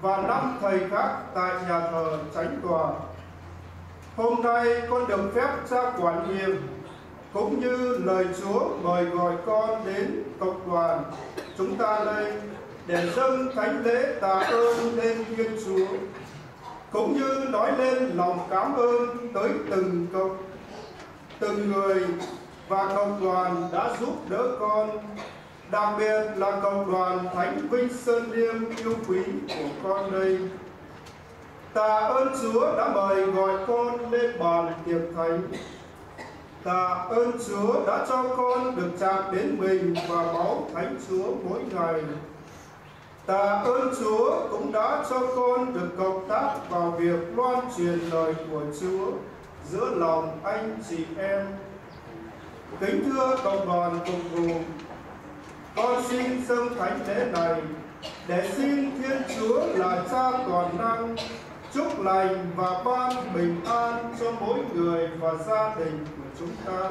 và năm thầy khác tại nhà thờ Chánh Tòa. Hôm nay con được phép ra quản nhiệm cũng như lời Chúa mời gọi con đến cộng đoàn chúng ta đây để dâng thánh lễ tạ ơn lên Thiên Chúa, cũng như nói lên lòng cảm ơn tới từng cộng từng người và cộng đoàn đã giúp đỡ con đặc biệt là cộng đoàn Thánh Vinh Sơn Liêm yêu quý của con đây tạ ơn Chúa đã mời gọi con lên bàn tiệc thánh Tạ ơn Chúa đã cho con được chạm đến mình và máu Thánh Chúa mỗi ngày. Tạ ơn Chúa cũng đã cho con được cộng tác vào việc loan truyền lời của Chúa giữa lòng anh chị em. Kính thưa cộng đoàn cùng vùng, con xin dâng thánh lễ này, để xin Thiên Chúa là Cha toàn năng, chúc lành và ban bình an cho mỗi người và gia đình của chúng ta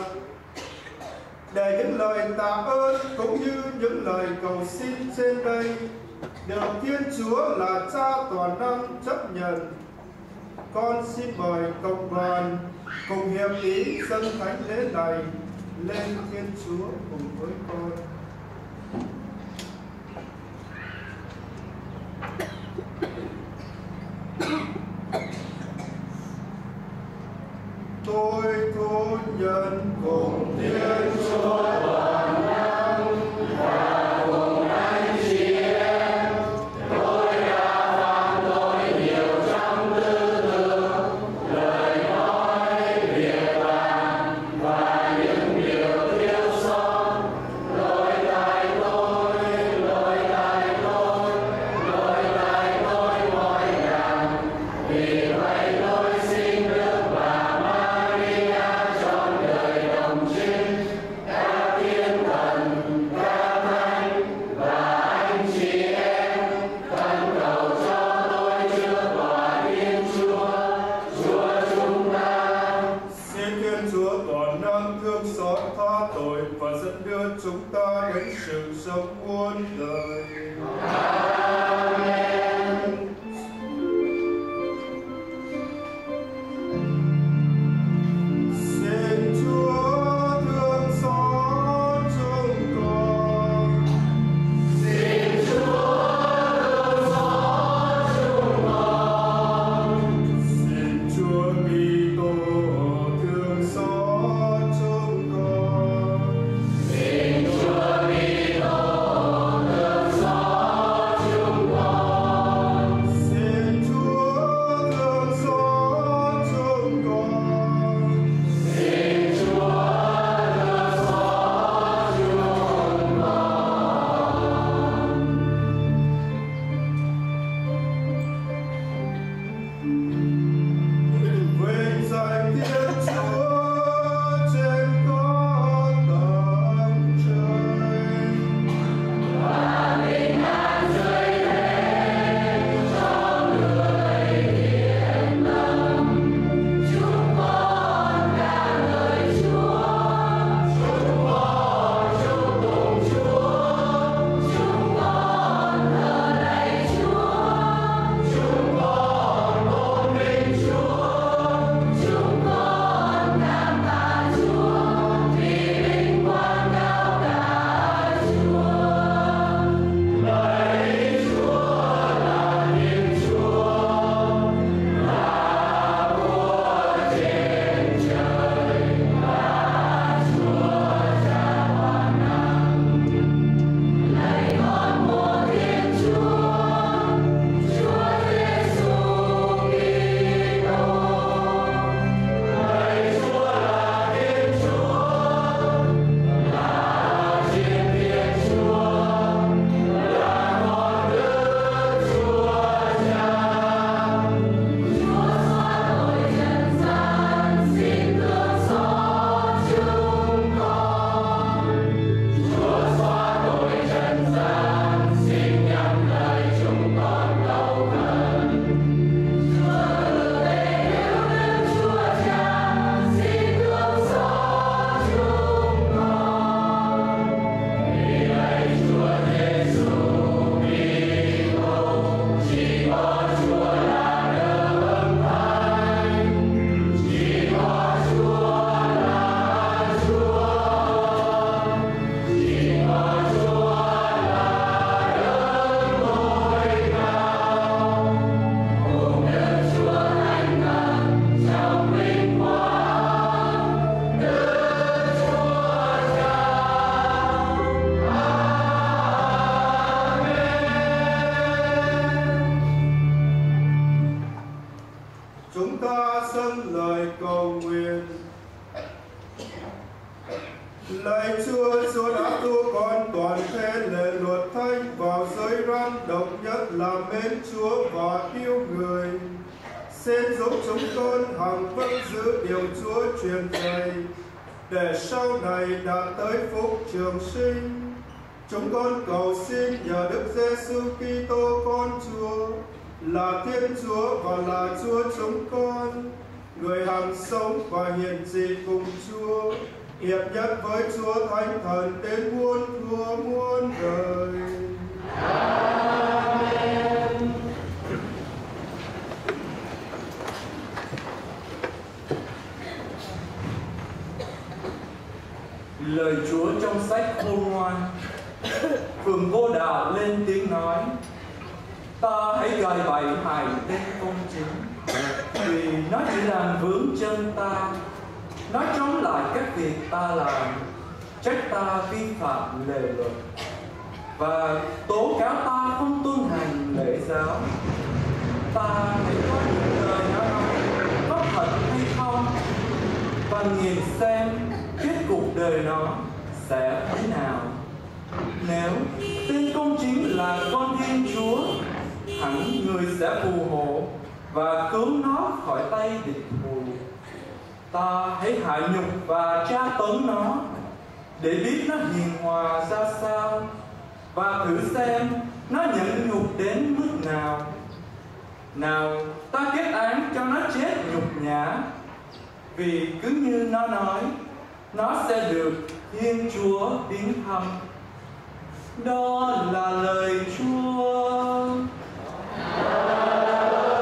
để những lời tạ ơn cũng như những lời cầu xin trên đây được Thiên Chúa là Cha toàn năng chấp nhận. Con xin mời cộng đoàn cùng hiệp ý dân thánh lễ này lên Thiên Chúa cùng với con. Tôi thôn nhân cùng thiên chúa. toàn năng chúng ta dâng lời cầu nguyện Lạy Chúa, Chúa đã tu con toàn thể lệ luật thanh vào giới răn độc nhất là mến Chúa và yêu người. Xin giúp chúng con hằng vâng giữ điều Chúa truyền dạy, để sau này đạt tới phúc trường sinh. Chúng con cầu xin nhờ Đức Giêsu Kitô con Chúa là Thiên Chúa và là Chúa chúng con, người hằng sống và hiện trị cùng Chúa hiệp nhất với Chúa Thánh Thần đến muôn thua muôn đời. Amen. Lời Chúa trong sách khôn ngoan Phường vô đạo lên tiếng nói Ta hãy gài bày hài tên công chính. Vì nó chỉ làm vướng chân ta, nó chống lại các việc ta làm. Trách ta vi phạm lề luật, và tố cáo ta không tuân hành lễ giáo. Ta hãy có những lời nói có thật hay không, và nhìn xem kết cục đời nó sẽ thế nào. Nếu tên công chính là con thiên chúa hẳn người sẽ phù hộ và cứu nó khỏi tay địch thù. Ta hãy hạ nhục và tra tấn nó, để biết nó hiền hòa ra sao, và thử xem nó nhận nhục đến mức nào. Nào, ta kết án cho nó chết nhục nhã, vì cứ như nó nói, nó sẽ được thiên chúa biến thăm đó là lời chúa. ああ。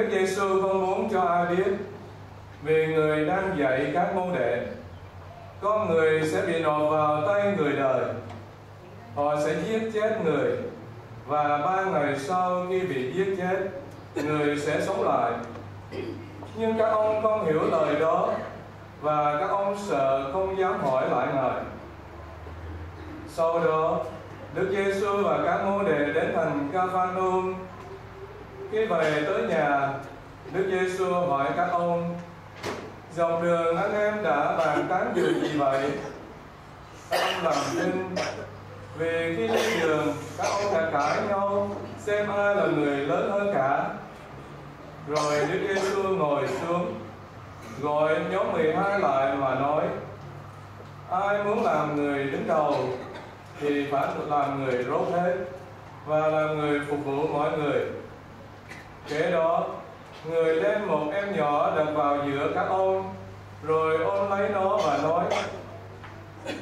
Đức Giêsu không muốn cho ai biết vì người đang dạy các môn đệ. Con người sẽ bị nộp vào tay người đời. Họ sẽ giết chết người. Và ba ngày sau khi bị giết chết, người sẽ sống lại. Nhưng các ông không hiểu lời đó và các ông sợ không dám hỏi lại ngài. Sau đó, Đức Giêsu và các môn đệ đến thành Capernaum khi về tới nhà, Đức Giêsu hỏi các ông: Dọc đường anh em đã bàn tán điều gì vậy? Các ông làm tin vì khi lên đường các ông đã cãi nhau xem ai là người lớn hơn cả. Rồi Đức Giêsu ngồi xuống gọi nhóm 12 lại và nói: Ai muốn làm người đứng đầu thì phải làm người rốt hết và làm người phục vụ mọi người. Kế đó, người đem một em nhỏ đặt vào giữa các ôn rồi ôm lấy nó và nói,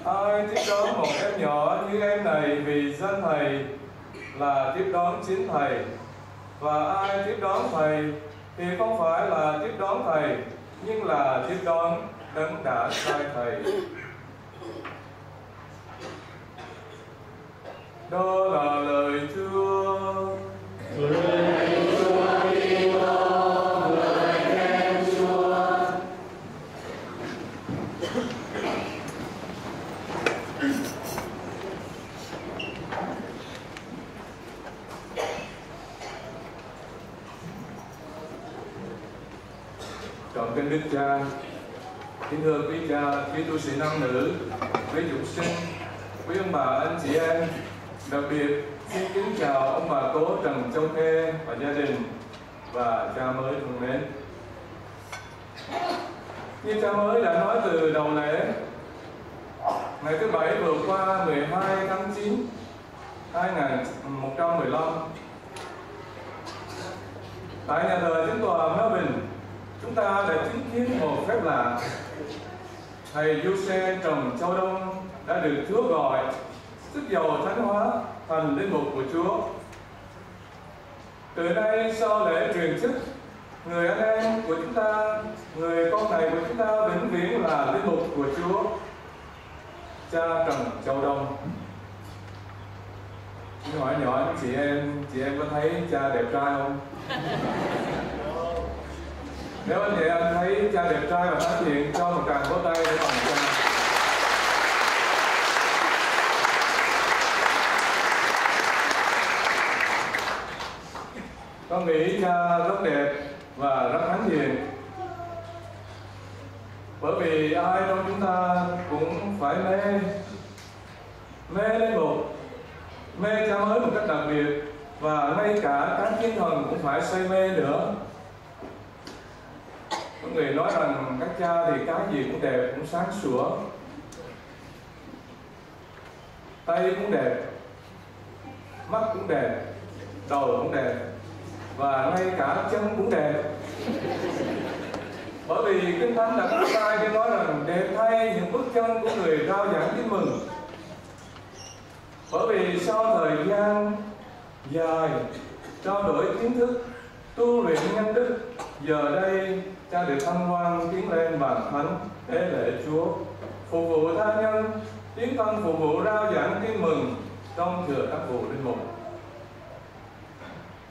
ai tiếp đón một em nhỏ như em này vì dân thầy là tiếp đón chính thầy, và ai tiếp đón thầy thì không phải là tiếp đón thầy, nhưng là tiếp đón đấng đã sai thầy. đó là lời Chúa. Lời Chúa Kính Đức Cha, kính thưa quý cha, quý tu sĩ nam nữ, quý dục sinh, quý ông bà, anh chị em, Đặc biệt, xin kính chào ông bà cố Trần Châu Khê và gia đình và cha mới thân mến. Như cha mới đã nói từ đầu lễ, ngày thứ Bảy vừa qua 12 tháng 9 2115 tại nhà thờ chính tòa Melbourne chúng ta đã chứng kiến một phép lạ thầy du xe Trần Châu Đông đã được Chúa gọi sức dầu thánh hóa thành linh mục của Chúa. Từ nay sau lễ truyền chức, người anh em của chúng ta, người con này của chúng ta vĩnh viễn là linh mục của Chúa. Cha Trần Châu Đông. Xin hỏi nhỏ anh chị em, chị em có thấy cha đẹp trai không? Nếu anh chị em thấy cha đẹp trai và phát triển cho một tràng vỗ tay để bằng cha. con nghĩ cha rất đẹp và rất thánh hiền bởi vì ai trong chúng ta cũng phải mê mê linh mục, mê cha mới một cách đặc biệt, và ngay cả các thiên thần cũng phải say mê nữa người nói rằng các cha thì cái gì cũng đẹp, cũng sáng sủa. Tay cũng đẹp, mắt cũng đẹp, đầu cũng đẹp, và ngay cả chân cũng đẹp. Bởi vì kinh thánh đã có sai để nói rằng đẹp thay những bước chân của người rao giảng tin mừng. Bởi vì sau thời gian dài trao đổi kiến thức, tu luyện nhân đức, giờ đây cha được thăng quan tiến lên bàn thánh, tế lễ chúa. Phục vụ tha nhân, tiến thân phục vụ rao giảng tin mừng, trong thừa các vụ linh mục.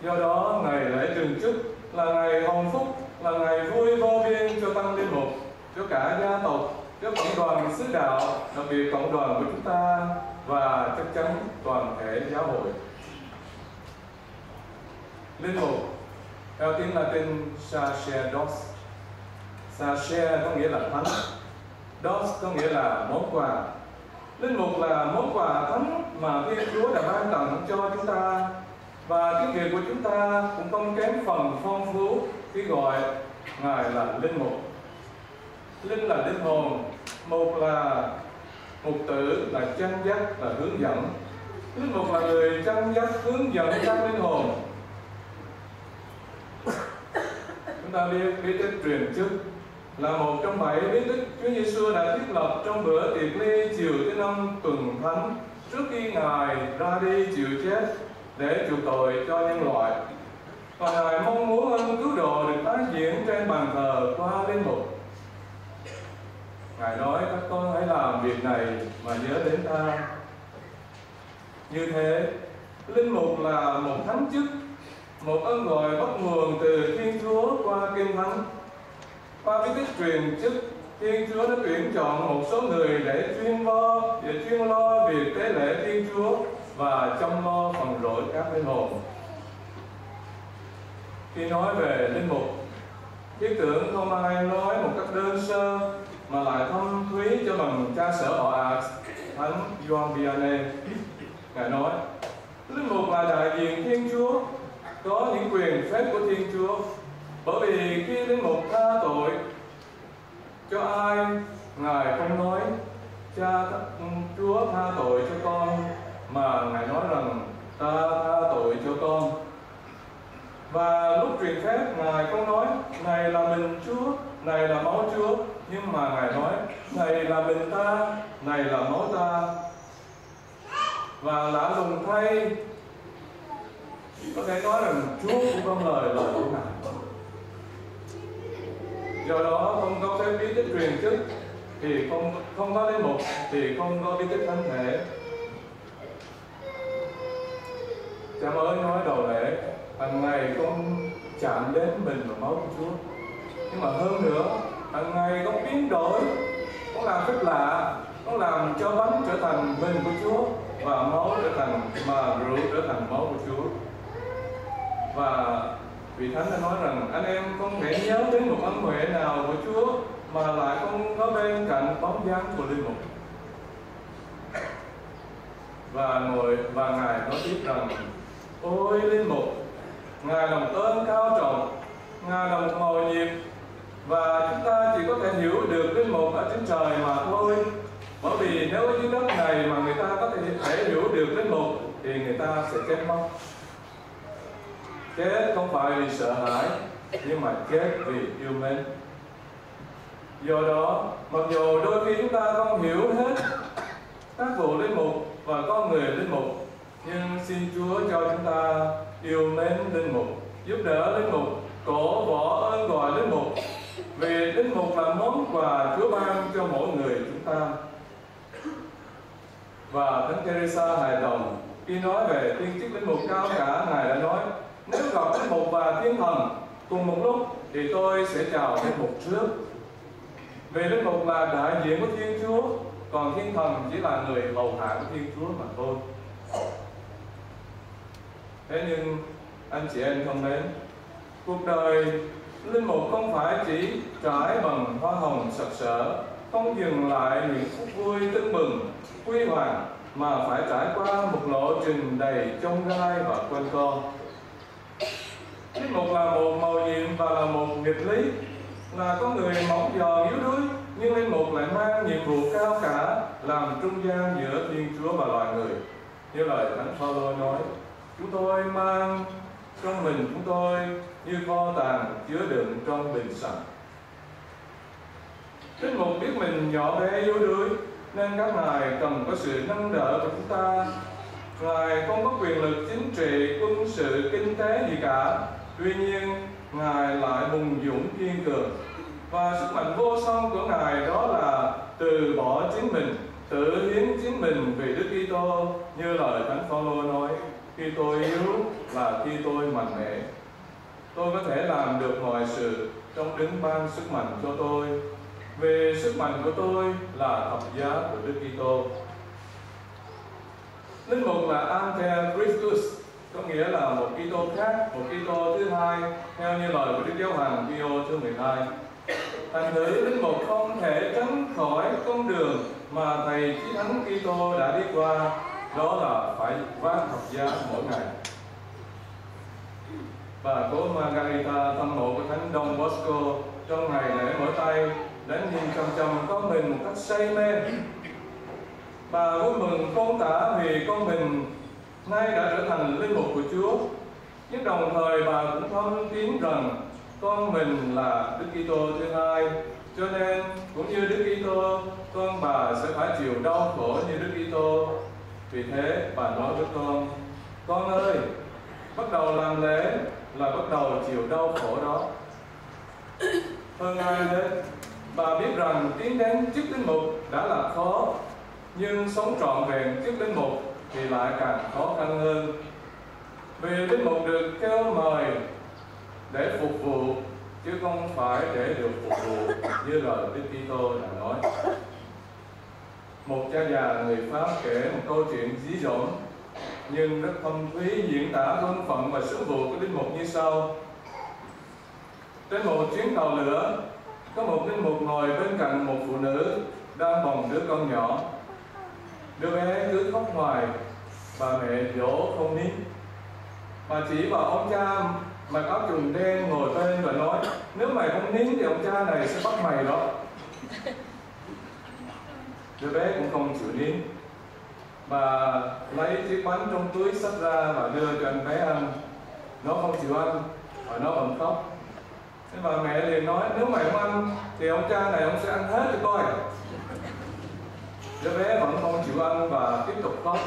Do đó, ngày lễ trường chức là ngày hồng phúc, là ngày vui vô biên cho tăng linh mục, cho cả gia tộc, cho cộng đoàn sứ đạo, đặc biệt cộng đoàn của chúng ta và chắc chắn toàn thể giáo hội. Linh mục, theo tiếng Latin sacerdos Sashe có nghĩa là thánh. Dos có nghĩa là món quà. Linh mục là món quà thánh mà thiên chúa đã ban tặng cho chúng ta. Và cái việc của chúng ta cũng không kém phần phong phú khi gọi ngài là linh mục. Linh là linh hồn, mục là mục tử, là chăn dắt, là hướng dẫn. Linh mục là người chăn dắt, hướng dẫn các linh hồn. Chúng ta biết biết tích truyền chức là một trong bảy bí tích Chúa Giêsu đã thiết lập trong bữa tiệc ly chiều thứ năm tuần thánh trước khi Ngài ra đi chịu chết để chuộc tội cho nhân loại. Và Ngài mong muốn ơn cứu độ được tái diễn trên bàn thờ qua linh mục. Ngài nói các con hãy làm việc này mà nhớ đến ta. Như thế, linh mục là một thánh chức, một ân gọi bắt nguồn từ Thiên Chúa qua Kinh Thánh. Qua bí tích truyền chức Thiên Chúa đã tuyển chọn một số người để chuyên lo để chuyên lo việc tế lễ Thiên Chúa và chăm lo phần rỗi các linh hồn. Khi nói về linh mục, thiết tưởng không ai nói một cách đơn sơ mà lại thâm thúy cho bằng cha sở họ ạ Thánh Gioan Vianney. Ngài nói, linh mục là đại diện Thiên Chúa, có những quyền phép của Thiên Chúa. Bởi vì khi linh mục tha tội, cho ai ngài không nói, cha chúa tha tội cho con, mà ngài nói rằng ta tha tội cho con. Và lúc truyền phép ngài không nói này là mình chúa này là máu chúa. Nhưng mà ngài nói này là mình ta này là máu ta. Và lạ lùng thay, có thể nói rằng chúa cũng không lời lời của ngài do đó không có phép bí tích truyền chức thì không không có linh mục, thì không có bí tích thánh thể. Cha mới nói đầu lễ hàng ngày con chạm đến mình và máu của Chúa. Nhưng mà hơn nữa hàng ngày con biến đổi con làm rất lạ con làm cho bánh trở thành mình của Chúa và máu trở thành, mà rượu trở thành máu của Chúa. Và vị thánh đã nói rằng anh em không thể nhớ đến một ân huệ nào của Chúa mà lại không có bên cạnh bóng dáng của linh mục. Và ngồi và ngài nói tiếp rằng ôi linh mục ngài là một tên cao trọng ngài là một màu nhiệm và chúng ta chỉ có thể hiểu được linh mục ở trên trời mà thôi. Bởi vì nếu ở dưới đất này mà người ta có thể, thể hiểu được linh mục thì người ta sẽ chết mất chết không phải vì sợ hãi, nhưng mà chết vì yêu mến. Do đó, mặc dù đôi khi chúng ta không hiểu hết các vụ linh mục và con người linh mục, nhưng xin Chúa cho chúng ta yêu mến linh mục, giúp đỡ linh mục, cổ võ ơn gọi linh mục. Vì linh mục là món quà Chúa ban cho mỗi người chúng ta. Và Thánh Teresa hài đồng khi nói về tiên chức linh mục cao cả, ngài đã nói nếu gặp linh mục và thiên thần. Cùng một lúc thì tôi sẽ chào linh mục trước. Vì linh mục là đại diện của thiên chúa, còn thiên thần chỉ là người hầu hạ của thiên chúa mà thôi. Thế nhưng, anh chị em thân mến, cuộc đời linh mục không phải chỉ trải bằng hoa hồng sặc sỡ, không dừng lại những phút vui tưng bừng huy hoàng, mà phải trải qua một lộ trình đầy trông gai và quanh co Tiết mục là một màu nhiệm và là một nghịch lý. Là có người mỏng giòn yếu đuối Nhưng linh mục lại mang nhiệm vụ cao cả Làm trung gian giữa Thiên Chúa và loài người. Như lời Thánh Phaolô nói Chúng tôi mang trong mình chúng tôi như kho tàng chứa đựng trong bình sạch Linh mục biết mình nhỏ bé yếu đuối Nên các ngài cần có sự nâng đỡ của chúng ta. Ngài không có quyền lực chính trị, quân sự, kinh tế gì cả. Tuy nhiên, Ngài lại hùng dũng kiên cường và sức mạnh vô song của Ngài đó là từ bỏ chính mình, tự hiến chính mình vì Đức Kitô như lời Thánh Phaolô nói: khi tôi yếu là khi tôi mạnh mẽ. Tôi có thể làm được mọi sự trong đứng ban sức mạnh cho tôi. Vì sức mạnh của tôi là thập giá của Đức Kitô. Linh mục là Ante Christus có nghĩa là một Kitô khác, một Kitô thứ hai theo như lời của Đức Giáo Hoàng Pio thứ 12. Thành thử linh mục không thể tránh khỏi con đường mà thầy chí thánh Kitô đã đi qua, đó là phải vác thập giá mỗi ngày. Bà cố Margarita tâm mộ của Thánh Don Bosco trong ngày lễ mở tay đến nhìn chăm chăm con mình một cách say mê. Bà vui mừng con tả vì con mình nay đã trở thành linh mục của Chúa. Nhưng đồng thời bà cũng thông tín rằng con mình là Đức Kitô thứ hai, cho nên cũng như Đức Kitô, con bà sẽ phải chịu đau khổ như Đức Kitô. Vì thế bà nói với con, con ơi, bắt đầu làm lễ là bắt đầu chịu đau khổ đó. Hơn ai hết, bà biết rằng tiến đến chức linh mục đã là khó, nhưng sống trọn vẹn chức linh mục thì lại càng khó khăn hơn. Vì linh mục được kêu mời để phục vụ chứ không phải để được phục vụ như lời Đức Kitô đã nói. Một cha già người Pháp kể một câu chuyện dí dỏm nhưng rất thâm thúy diễn tả thân phận và sứ vụ của linh mục như sau. Trên một chuyến tàu lửa, có một linh mục ngồi bên cạnh một phụ nữ đang bồng đứa con nhỏ. Đứa bé cứ khóc hoài, bà mẹ dỗ không nín. Bà chỉ vào ông cha mặc áo trùng đen ngồi bên và nói nếu mày không nín thì ông cha này sẽ bắt mày đó. Đứa bé cũng không chịu nín. Bà lấy chiếc bánh trong túi xách ra và đưa cho anh bé ăn. Nó không chịu ăn và nó vẫn khóc. Thế bà mẹ liền nói nếu mày không ăn thì ông cha này ông sẽ ăn hết cho coi. Đứa bé vẫn không chịu ăn và tiếp tục khóc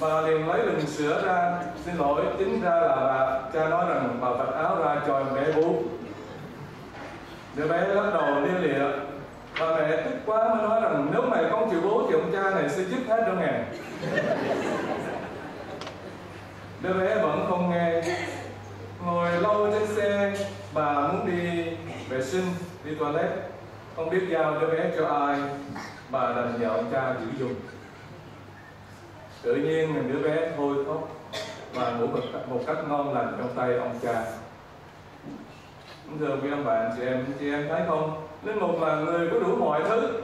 bà liền lấy bình sữa ra, xin lỗi chính ra là bà cha nói rằng bà vạch áo ra cho em bé bú. Đứa bé lắc đầu lia lịa. Bà mẹ tức quá mới nói rằng, nếu mày không chịu bú thì ông cha này sẽ dứt hết trong ngàn đứa bé vẫn không nghe. Ngồi lâu trên xe, bà muốn đi vệ sinh, đi toilet. Không biết giao đứa bé cho ai, bà đành nhờ ông cha giữ dùng tự nhiên đứa bé thôi khóc và ngủ một cách, một cách ngon lành trong tay ông cha. Thưa quý ông bạn chị em chị em thấy không? Linh mục là người có đủ mọi thứ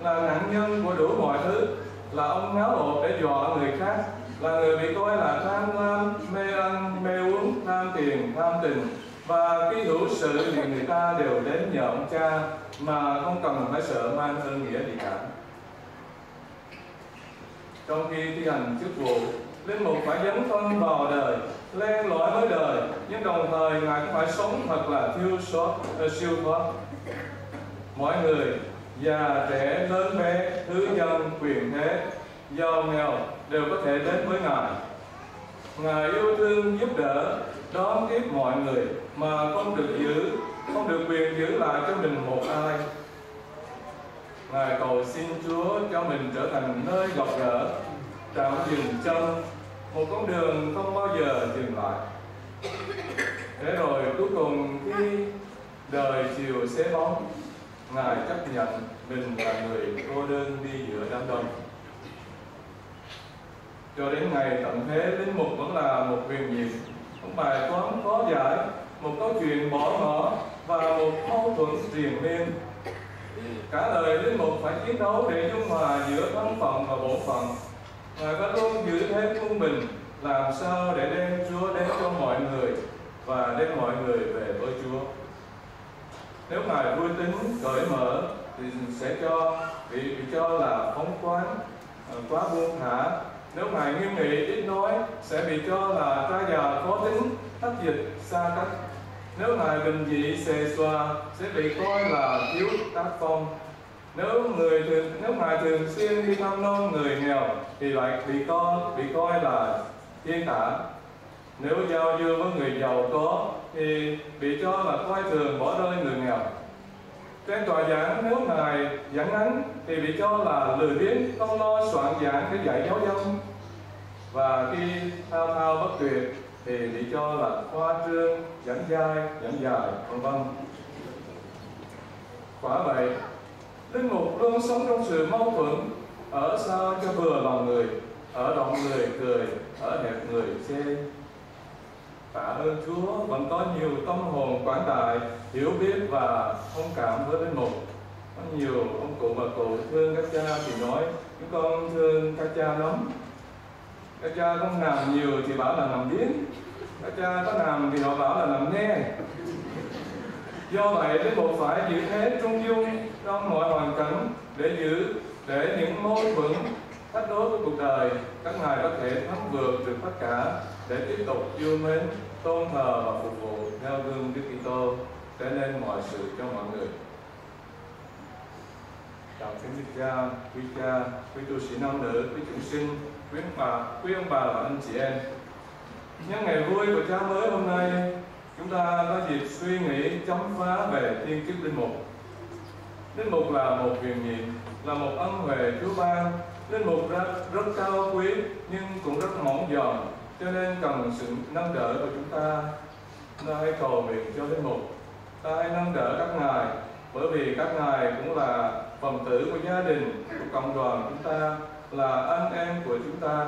là nạn nhân của đủ mọi thứ là ông ngáo hộp để dọa người khác là người bị coi là tham lam mê ăn mê uống tham tiền tham tình. Và khi hữu sự thì người ta đều đến nhờ ông cha mà không cần phải sợ mang ơn nghĩa gì cả trong khi thi hành chức vụ, linh mục phải dấn thân vào đời, len lỏi với đời, nhưng đồng thời ngài cũng phải sống thật là thiêu sót ờ, siêu thoát. Mọi người, già, trẻ, lớn bé, thứ dân, quyền thế, giàu nghèo đều có thể đến với ngài. Ngài yêu thương, giúp đỡ, đón tiếp mọi người mà không được giữ, không được quyền giữ lại cho mình một ai ngài cầu xin chúa cho mình trở thành nơi gặp gỡ, trạm dừng chân, một con đường không bao giờ dừng lại. Thế rồi cuối cùng khi đời chiều xế bóng, ngài chấp nhận mình là người cô đơn đi giữa đám đông. Cho đến ngày tận thế, linh mục vẫn là một huyền nhiệm, một bài toán khó giải, một câu chuyện bỏ ngỏ và một mâu thuẫn triền miên cả đời linh mục phải chiến đấu để dung hòa giữa thân phận và bổn phận. Ngài vẫn luôn giữ thêm quân bình, làm sao để đem chúa đến cho mọi người và đem mọi người về với chúa? Nếu ngài vui tính cởi mở, thì sẽ cho bị bị cho là phóng khoáng ờ, quá buông thả. Nếu ngài nghiêm nghị, ít nói, sẽ bị cho là tra già khó tính thất dịch xa cách nếu ngài bình dị xề xòa sẽ bị coi là thiếu tác phong. Nếu người thường nếu ngài thường xuyên đi thăm non người nghèo thì lại bị coi bị coi là thiên tả nếu giao du với người giàu có thì bị cho là coi thường bỏ rơi người nghèo. Trên tòa giảng nếu ngài giảng ngắn thì bị cho là lười biếng, không lo soạn giảng để dạy giáo dân. Và khi thao thao bất tuyệt thì bị cho là khoa trương dẫn dai dẫn dài vân vân. Quả vậy, linh mục luôn sống trong sự mâu thuẫn, ở sao cho vừa lòng người, ở động người cười, ở hẹp người chê. Tạ ơn Chúa vẫn có nhiều tâm hồn quảng đại, hiểu biết và thông cảm với linh mục. Có nhiều ông cụ bà cụ thương các cha thì nói, chúng con thương các cha lắm các cha không làm nhiều thì bảo là làm biến các cha có làm thì họ bảo là làm nghe. Do vậy, đức bộ phải giữ thế trung dung trong mọi hoàn cảnh để giữ, để những mâu thuẫn thách đố của cuộc đời. Các ngài có thể thắng vượt được tất cả để tiếp tục yêu mến, tôn thờ và phục vụ theo gương Đức Kitô. Trở nên mọi sự cho mọi người. Chào thánh đức cha quý cha, quý tu sĩ nam nữ, quý chúng sinh quý ông bà, quý ông bà và anh chị em. Nhân ngày vui của cha mới hôm nay, chúng ta có dịp suy nghĩ, chấm phá về thiên chức linh mục. Linh mục là một quyền nhiệm là một ân huệ chúa ban. Linh mục rất rất cao quý, nhưng cũng rất mỏng giòn cho nên cần sự nâng đỡ của chúng ta. Ta hãy cầu nguyện cho linh mục. Ta hãy nâng đỡ các ngài, bởi vì các ngài cũng là phần tử của gia đình, của cộng đoàn chúng ta là anh em của chúng ta.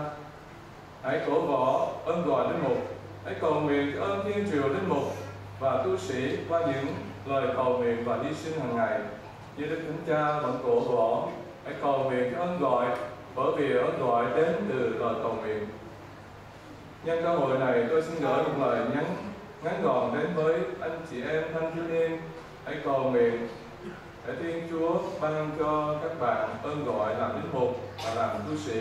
Hãy cổ võ ơn gọi linh mục. Hãy cầu nguyện cho ơn thiên triều linh mục và tu sĩ qua những lời cầu nguyện và đi sinh hàng ngày. Như đức thánh cha vẫn cổ võ, hãy cầu nguyện cho ơn gọi, bởi vì ơn gọi đến từ lời cầu nguyện. Nhân cơ hội này, tôi xin gửi một lời nhắn ngắn gọn đến với anh chị em thanh thiếu niên. Hãy cầu nguyện để Thiên Chúa ban cho các bạn ơn gọi làm linh mục và làm tu sĩ.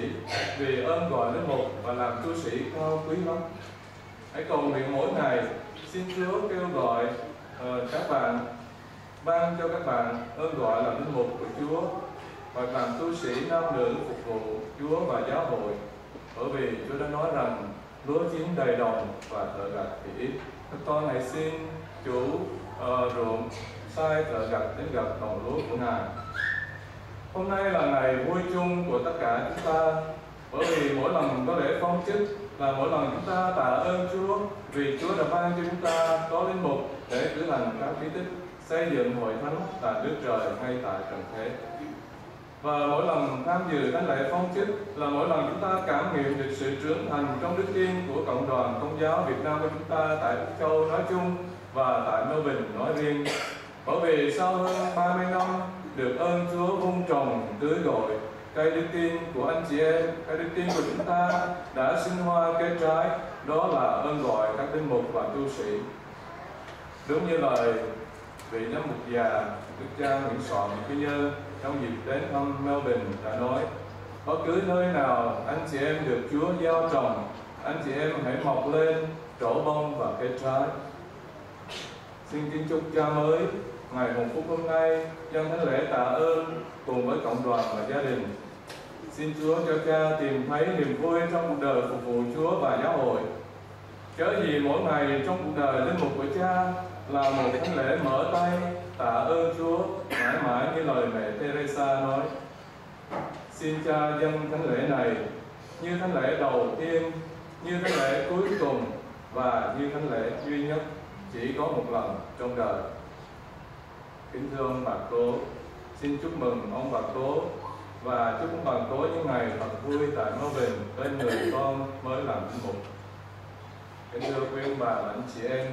Vì ơn gọi linh mục và làm tu sĩ cao quý lắm. Hãy cầu nguyện mỗi ngày. Xin Chúa kêu gọi uh, các bạn ban cho các bạn ơn gọi làm linh mục của Chúa và làm tu sĩ nam nữ phục vụ Chúa và giáo hội. Bởi vì Chúa đã nói rằng lúa chín đầy đồng và thợ gặt thì ít. Các con hãy xin chủ uh, ờ, ruộng sai trở gặp đến gặp đồng lúa của ngài. Hôm nay là ngày vui chung của tất cả chúng ta, bởi vì mỗi lần có lễ phong chức là mỗi lần chúng ta tạ ơn Chúa vì Chúa đã ban cho chúng ta có linh mục để cử hành các bí tích, xây dựng hội thánh tại nước trời ngay tại trần thế. Và mỗi lần tham dự thánh lễ phong chức là mỗi lần chúng ta cảm nghiệm được sự trưởng thành trong đức tin của cộng đoàn công giáo Việt Nam của chúng ta tại Úc Châu nói chung và tại Melbourne nói riêng bởi vì sau hơn 30 năm được ơn Chúa vun trồng, tưới gọi cây đức tin của anh chị em cây đức tin của chúng ta đã sinh hoa kết trái, đó là ơn gọi các linh mục và tu sĩ. Đúng như lời vị giám mục già đức cha nguyễn soạn quy nhơn trong dịp đến thăm Melbourne đã nói, bất cứ nơi nào anh chị em được Chúa giao trồng, anh chị em hãy mọc lên trổ bông và kết trái. Xin kính chúc cha mới ngày hồng phúc hôm nay, dân thánh lễ tạ ơn cùng với cộng đoàn và gia đình. Xin Chúa cho cha tìm thấy niềm vui trong cuộc đời phục vụ Chúa và giáo hội. Chớ gì mỗi ngày trong cuộc đời linh mục của cha là một thánh lễ mở tay, tạ ơn Chúa, mãi mãi như lời mẹ Teresa nói. Xin cha dân thánh lễ này như thánh lễ đầu tiên, như thánh lễ cuối cùng và như thánh lễ duy nhất, chỉ có một lần trong đời kính thưa ông bà cố xin chúc mừng ông bà cố và chúc ông bà cố những ngày thật vui tại Mơ Bình bên người con mới làm linh mục kính thưa quý ông bà và anh chị em,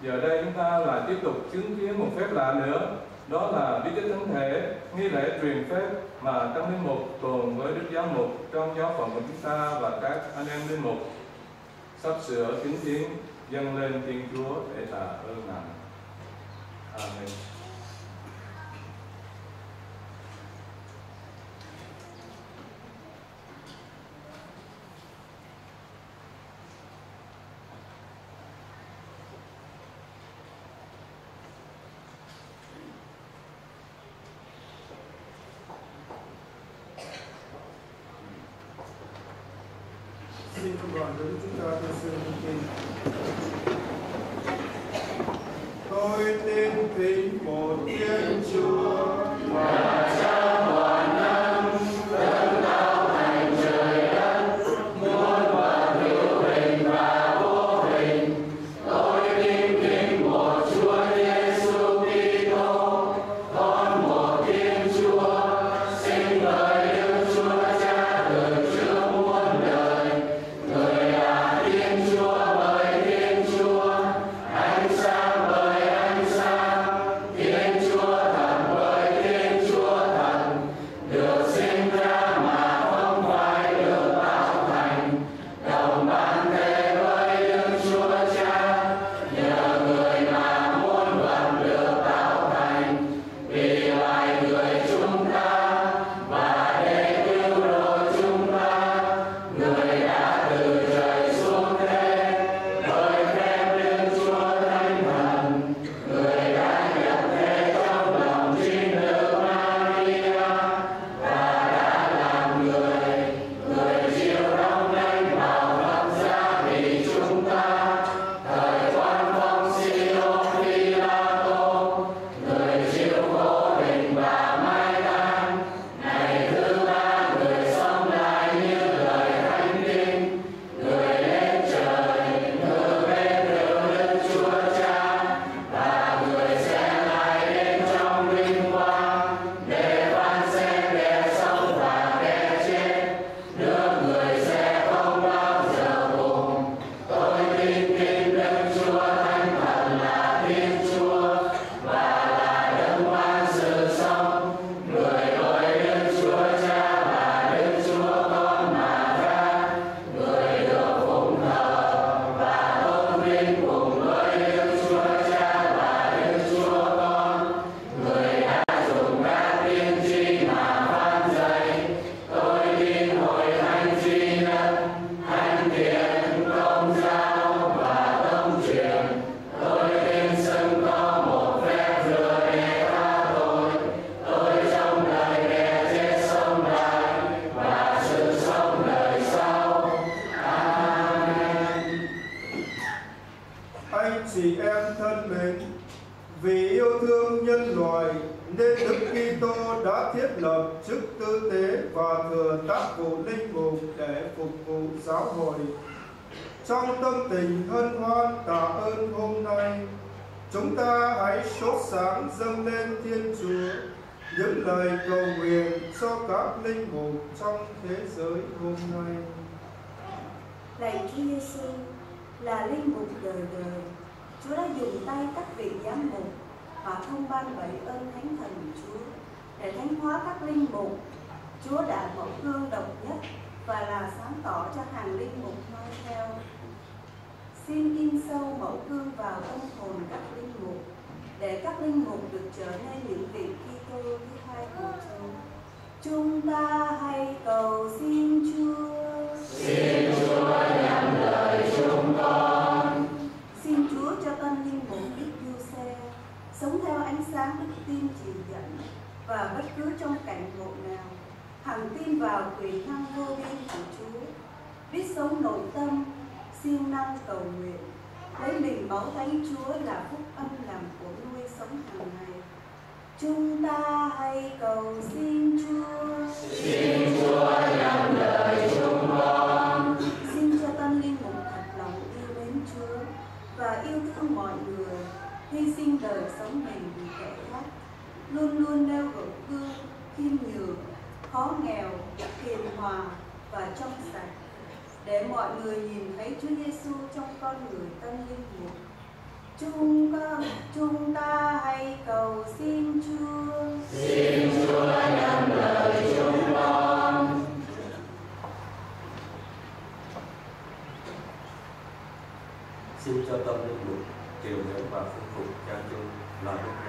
giờ đây chúng ta lại tiếp tục chứng kiến một phép lạ nữa. Đó là bí tích thánh thể, nghi lễ truyền phép mà trong linh mục cùng với đức giáo mục trong giáo phận của chúng ta và các anh em linh mục sắp sửa chứng kiến dâng lên thiên chúa để tạ ơn ngài. Amen.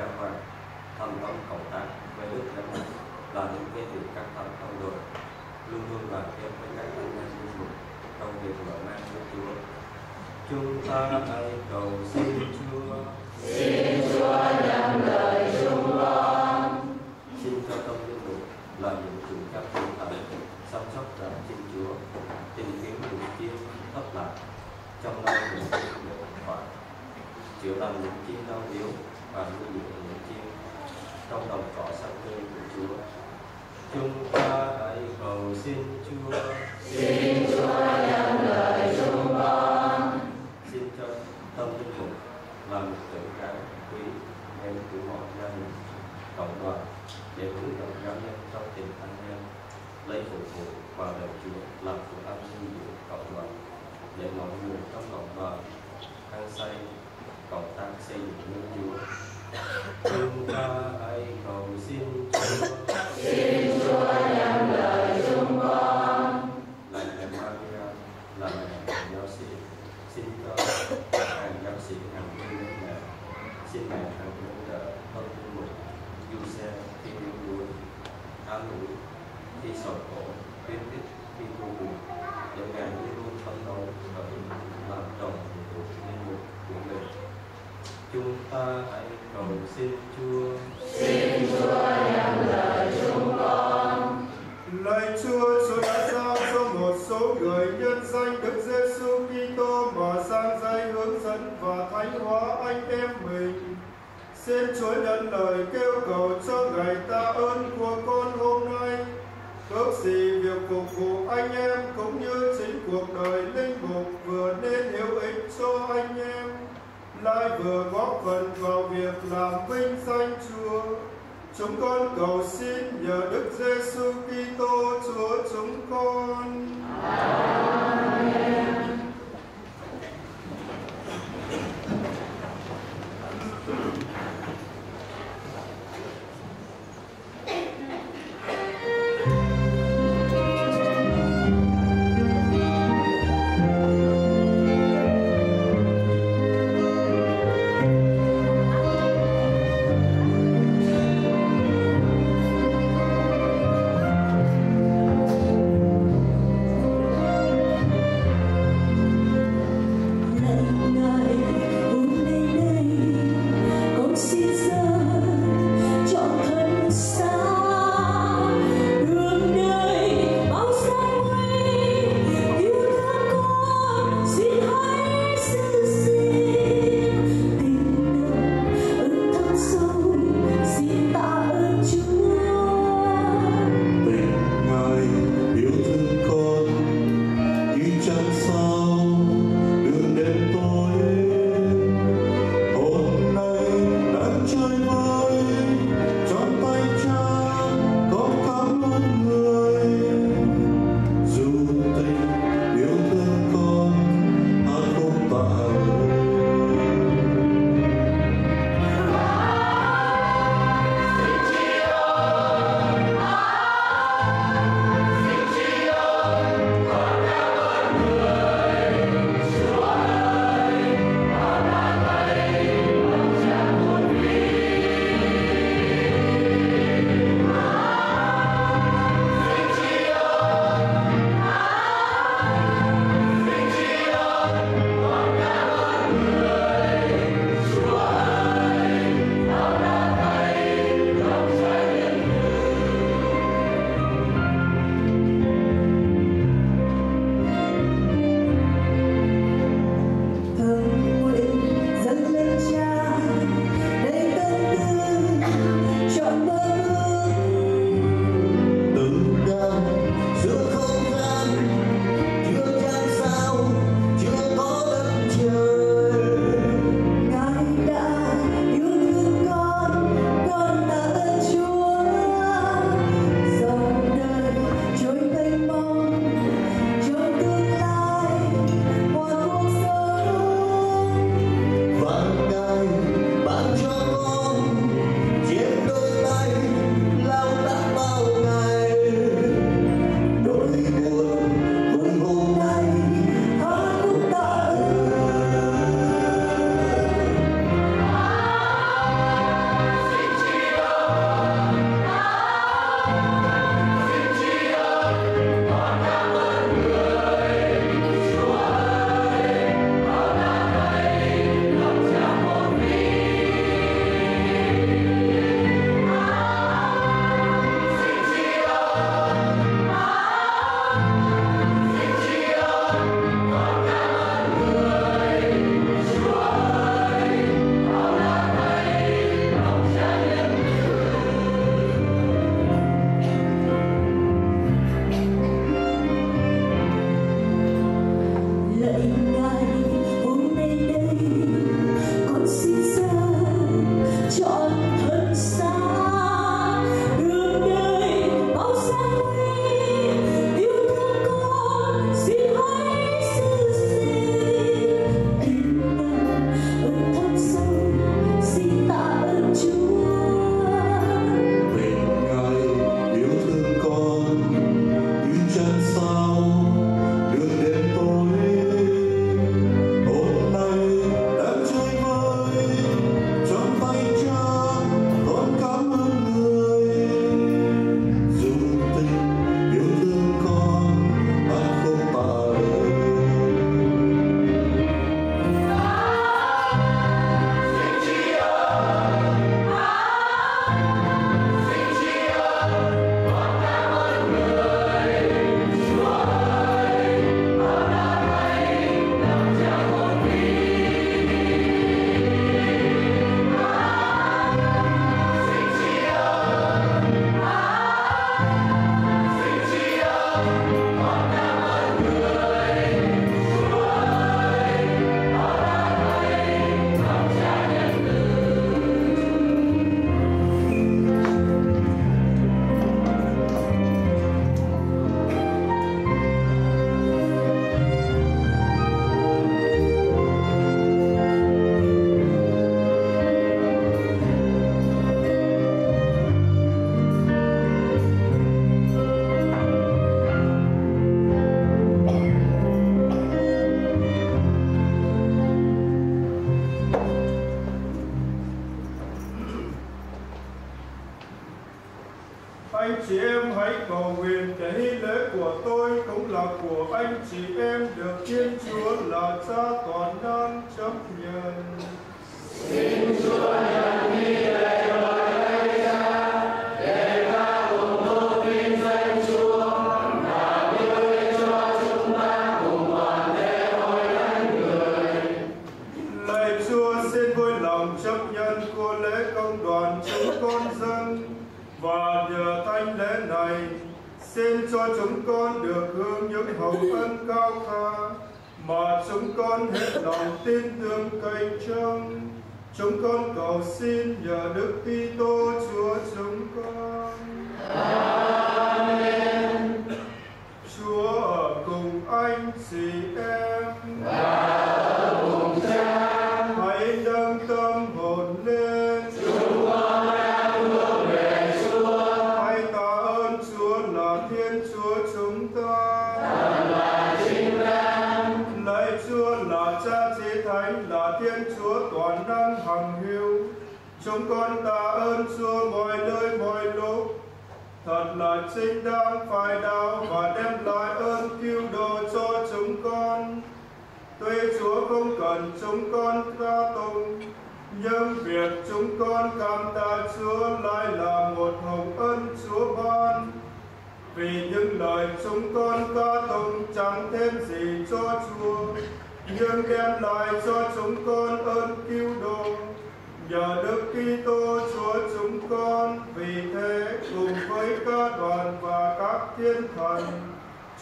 Giáo hoàng thành tâm cộng tác với đức giáo hoàng là những kế thừa các thánh trong đời luôn luôn đoàn kết với các anh em linh mục trong việc mở mang với Chúa. Chúng ta hãy cầu xin Chúa. Xin Chúa nhắm lời chúng con. xin cho tâm linh mục là những chủ các tinh thần chăm sóc đàn chim Chúa tìm kiếm những chim thất lạc trong nơi những được phải chữa lành những chim đau yếu và nuôi dưỡng những chim trong đồng cỏ xanh tươi của Chúa chúng ta hãy cầu xin Chúa Xin Chúa nhắm lời chúng con. xin cho tâm linh mục là một tự cái quý em của mọi gia đình cộng đoàn để hướng dẫn giáo nhân trong tình anh em lấy phục vụ và lời Chúa làm của âm sinh dưỡng cộng đoàn để mọi người trong cộng đoàn hăng say cầu tăng xây dựng nước Chúa. Chúng ta hãy cầu xin Chúa Xin Chúa nhắm lời chúng con. lạy mẹ Maria là mẹ hàng giáo sĩ xin cho hàng giáo sĩ hàng tin đến mẹ xin mẹ hàng nâng đỡ tâm linh mục du xe khi yêu đuối an ủi khi sầu khổ khuyến khích khi vô buồn để ngài luôn luôn phấn đấu và làm tròn nhiệm vụ linh mục của mình chúng ta hãy cầu xin Chúa Xin Chúa nhắm lời chúng con. Lạy Chúa, Chúa đã giao cho một số người nhân danh Đức Giêsu Kitô mà sang dây hướng dẫn và thánh hóa anh em mình. Xin Chúa nhận lời kêu cầu cho ngày ta ơn của con hôm nay. Ước gì việc phục vụ anh em cũng như chính cuộc đời linh mục vừa nên hữu ích cho anh em, lại vừa góp phần vào việc làm vinh danh Chúa. Chúng con cầu xin nhờ Đức Giêsu Kitô, Chúa chúng con. Amen.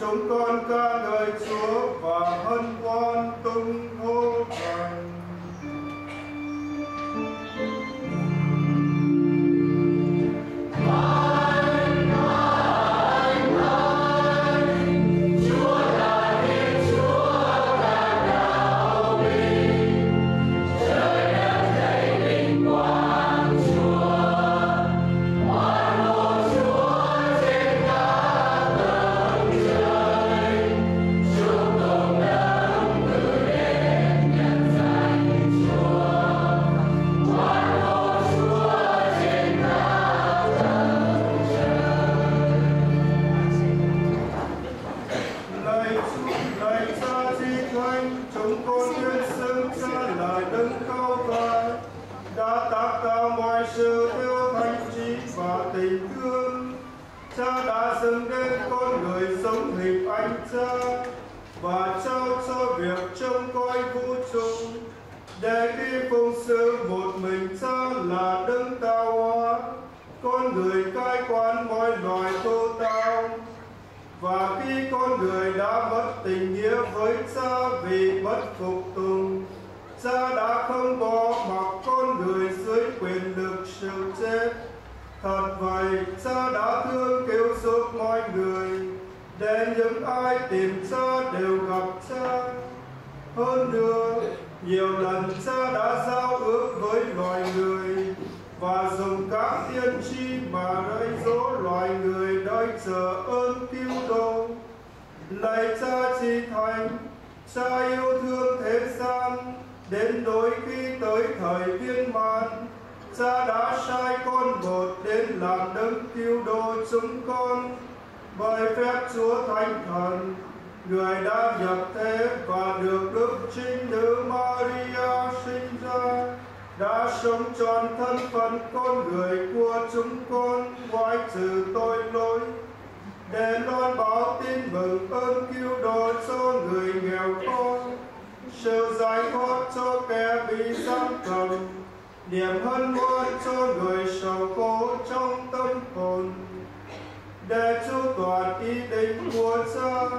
Chúng con ca ngợi Chúa và hân hoan tung sự theo thánh trí và tình thương. Cha đã dâng đến con người sống hình anh Cha và trao cho việc trông coi vũ trụ để khi phụng sự một mình Cha là đấng tạo hóa, con người cai quản mọi loài tô tao và khi con người đã mất tình nghĩa với cha vì bất phục tùng, cha đã không bỏ mặc con người dưới quyền lực sự chết. Thật vậy, cha đã thương cứu giúp mọi người, để những ai tìm cha đều gặp cha. Hơn nữa, nhiều lần cha đã giao ước với loài người và dùng các tiên tri mà rơi dỗ loài người đợi chờ ơn cứu độ. Lạy cha chi thành, cha yêu thương thế gian, đến đôi khi tới thời viên mãn, cha đã sai con một đến làm đấng cứu độ chúng con. Bởi phép Chúa Thánh Thần, người đã nhập thế và được Đức Trinh Nữ Maria sinh ra, đã sống tròn thân phận con người của chúng con ngoại trừ tội lỗi để loan báo tin mừng ơn cứu độ cho người nghèo khó sự giải thoát cho kẻ bị giam cầm, niềm hân hoan cho người sầu khổ trong tâm hồn. Để chu toàn ý định của cha,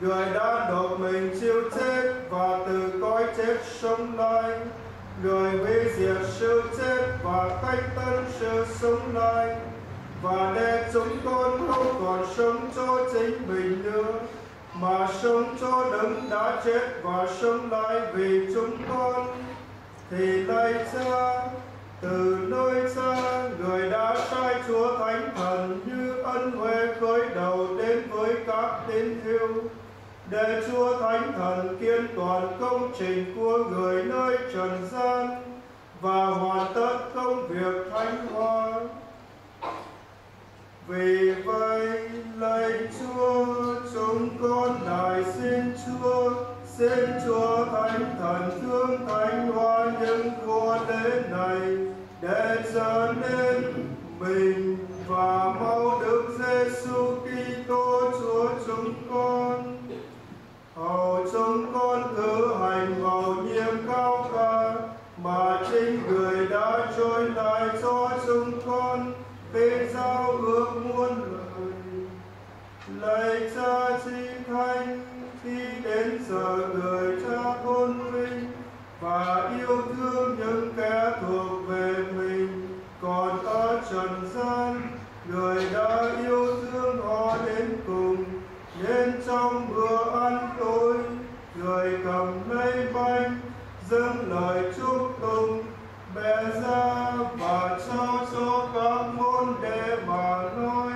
người đã nộp mình chịu chết và từ cõi chết sống lại. Người hủy diệt sự chết và cách tân sự sống lại. Và để chúng con không còn sống cho chính mình nữa mà sống cho đấng đã chết và sống lại vì chúng con, thì lạy cha từ nơi xa, người đã sai chúa thánh thần như ân huệ khởi đầu đến với các tín hữu để Chúa Thánh Thần kiên toàn công trình của người nơi trần gian và hoàn tất công việc thánh hóa. Vì vậy, lạy Chúa, chúng con lại xin Chúa, xin Chúa Thánh Thần thương thánh hóa những của lễ này để trở nên mình và mau được Giêsu Kitô Chúa chúng con. Hầu chúng con cử hành vào nhiệm cao cả mà chính người đã trôi lại cho chúng con khi giao ước muôn lời. Lạy cha chi thánh khi đến giờ người cha tôn vinh, và yêu thương những kẻ thuộc về mình còn ở trần gian, người đã yêu thương họ đến cùng, nên trong bữa ăn tối, người cầm lấy bánh, dâng lời chúc tụng Bề ra và trao cho các môn đệ mà nói.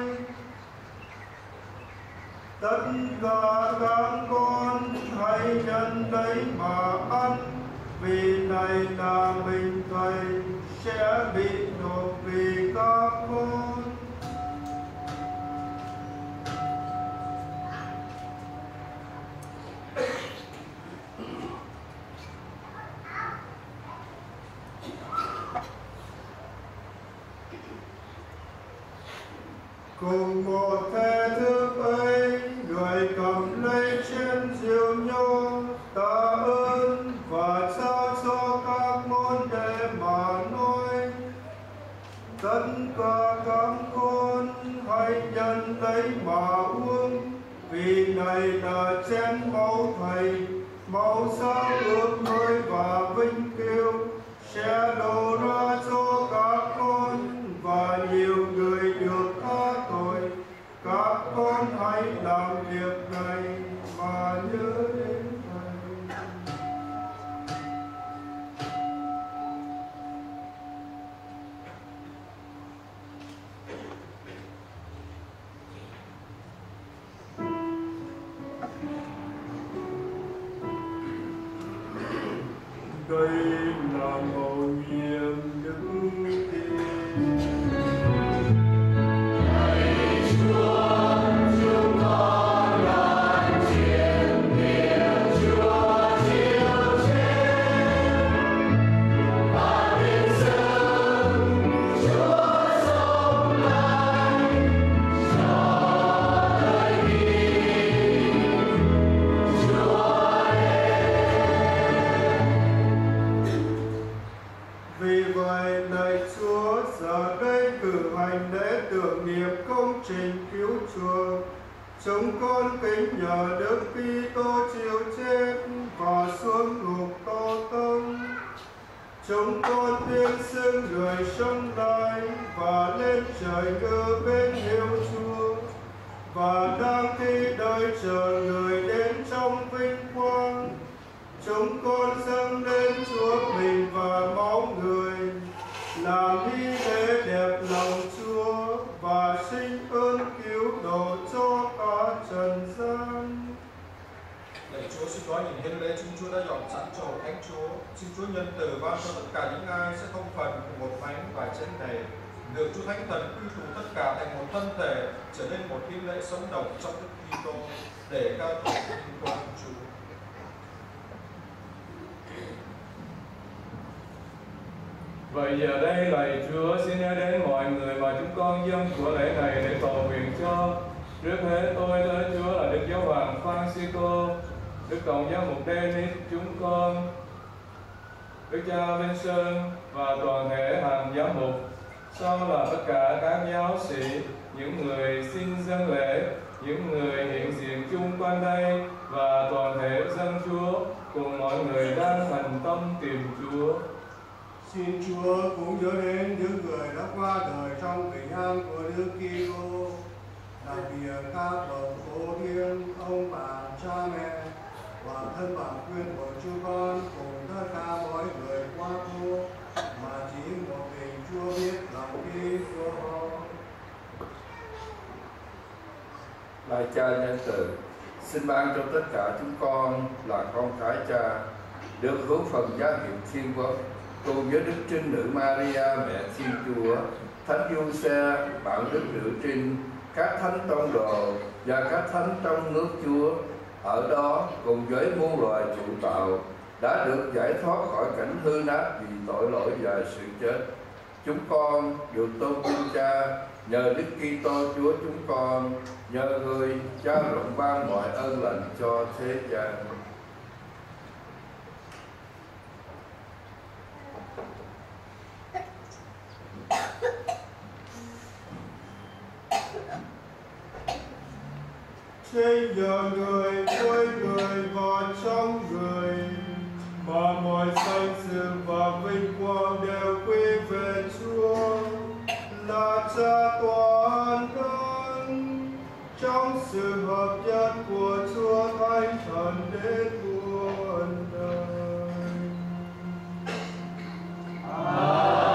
Tất cả các con hãy nhận lấy mà ăn, vì này là mình thầy sẽ bị nộp vì các con cùng hiến lễ chúng Chúa đã dọn sẵn cho Thánh Chúa. Xin Chúa nhân từ ban cho tất cả những ai sẽ không phần của một bánh và chén này. Được Chúa Thánh Thần quy tụ tất cả thành một thân thể, trở nên một hiến lễ sống động trong Đức Kitô để ca tụng vinh quang Chúa. Vậy giờ đây lạy Chúa xin nhớ đến mọi người mà chúng con dân của lễ này để cầu nguyện cho. Trước hết tôi tới Chúa là Đức Giáo hoàng Francisco, Đức Tổng giám mục Dennis chúng con, Đức cha Vincent và toàn thể hàng giám mục. Sau là tất cả các giáo sĩ, những người xin dân lễ, những người hiện diện chung quanh đây và toàn thể dân Chúa cùng mọi người đang thành tâm tìm Chúa. Xin Chúa cũng nhớ đến những người đã qua đời trong bình an của Đức Kitô, đặc biệt các bậc cô thiên, ông bà, cha mẹ và thân bản quyền của chúa con cùng tất cả mọi người qua thu mà chỉ một mình Chúa biết lòng khi của họ. Lạy cha nhân từ, xin ban cho tất cả chúng con là con cái cha được hưởng phần gia hiệu thiên quốc cùng với Đức Trinh Nữ Maria mẹ Thiên Chúa thánh du xe bạn đức nữ, trinh các thánh tông đồ và các thánh trong nước chúa ở đó, cùng với muôn loài chủ tạo, đã được giải thoát khỏi cảnh hư nát vì tội lỗi và sự chết. Chúng con được tôn vinh cha, nhờ đức Kitô Chúa chúng con, nhờ người cha rộng ban mọi ơn lành cho thế gian. Xin nhờ người với người và trong người. Mà mọi danh dự và vinh quang đều quy về Chúa. Là Cha toàn năng trong sự hợp nhất của Chúa Thánh Thần đến muôn đời. Amen.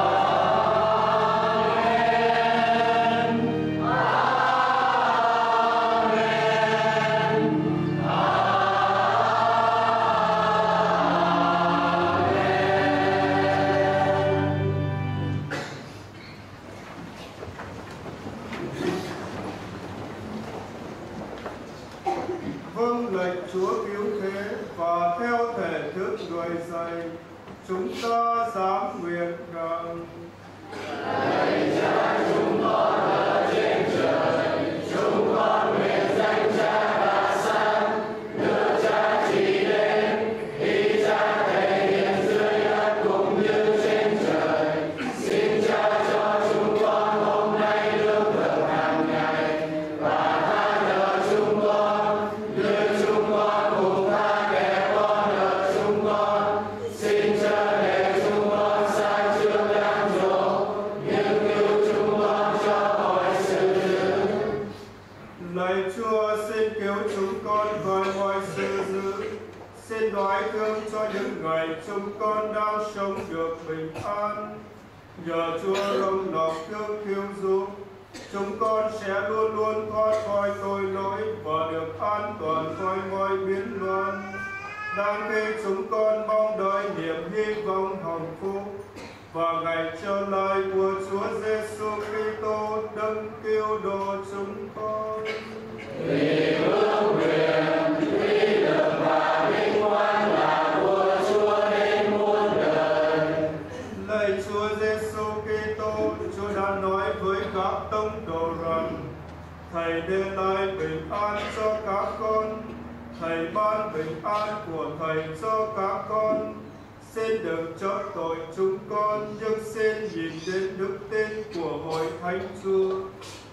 Hồng phúc và ngày trở lại của Chúa Giêsu Kitô đấng cứu độ chúng con. Lạy Chúa Giêsu Kitô, Chúa đã nói với các tông đồ rằng Thầy đưa lại bình an cho các con, Thầy ban bình an của Thầy cho các con. Xin đừng cho tội chúng con, nhưng xin nhìn đến đức tin của hội thánh Chúa.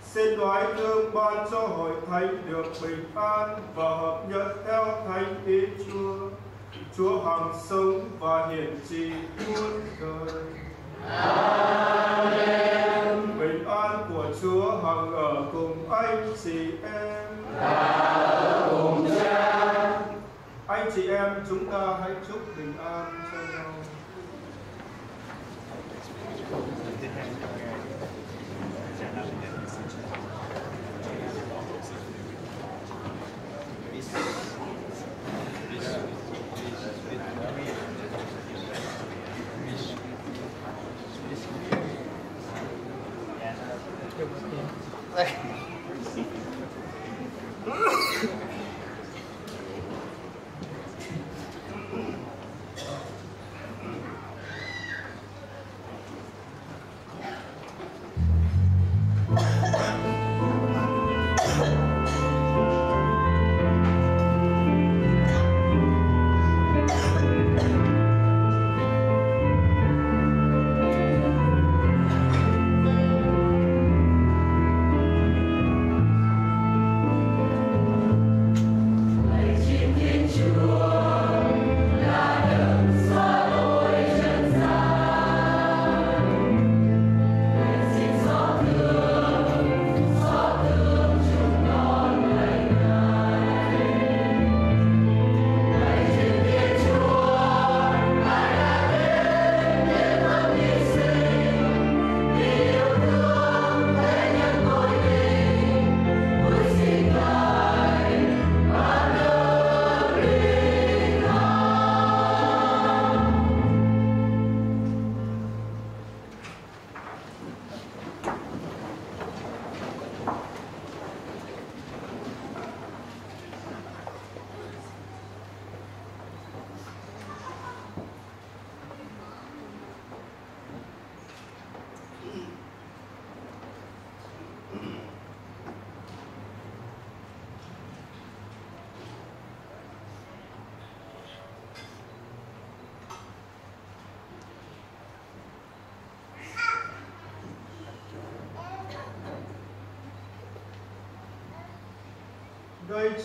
Xin đoái thương ban cho hội thánh được bình an và hợp nhất theo thánh ý Chúa. Chúa hằng sống và hiển trị muôn đời. Amen. Bình an của Chúa hằng ở cùng anh chị em. cùng cha. Anh chị em chúng ta hãy chúc bình an cho nhau.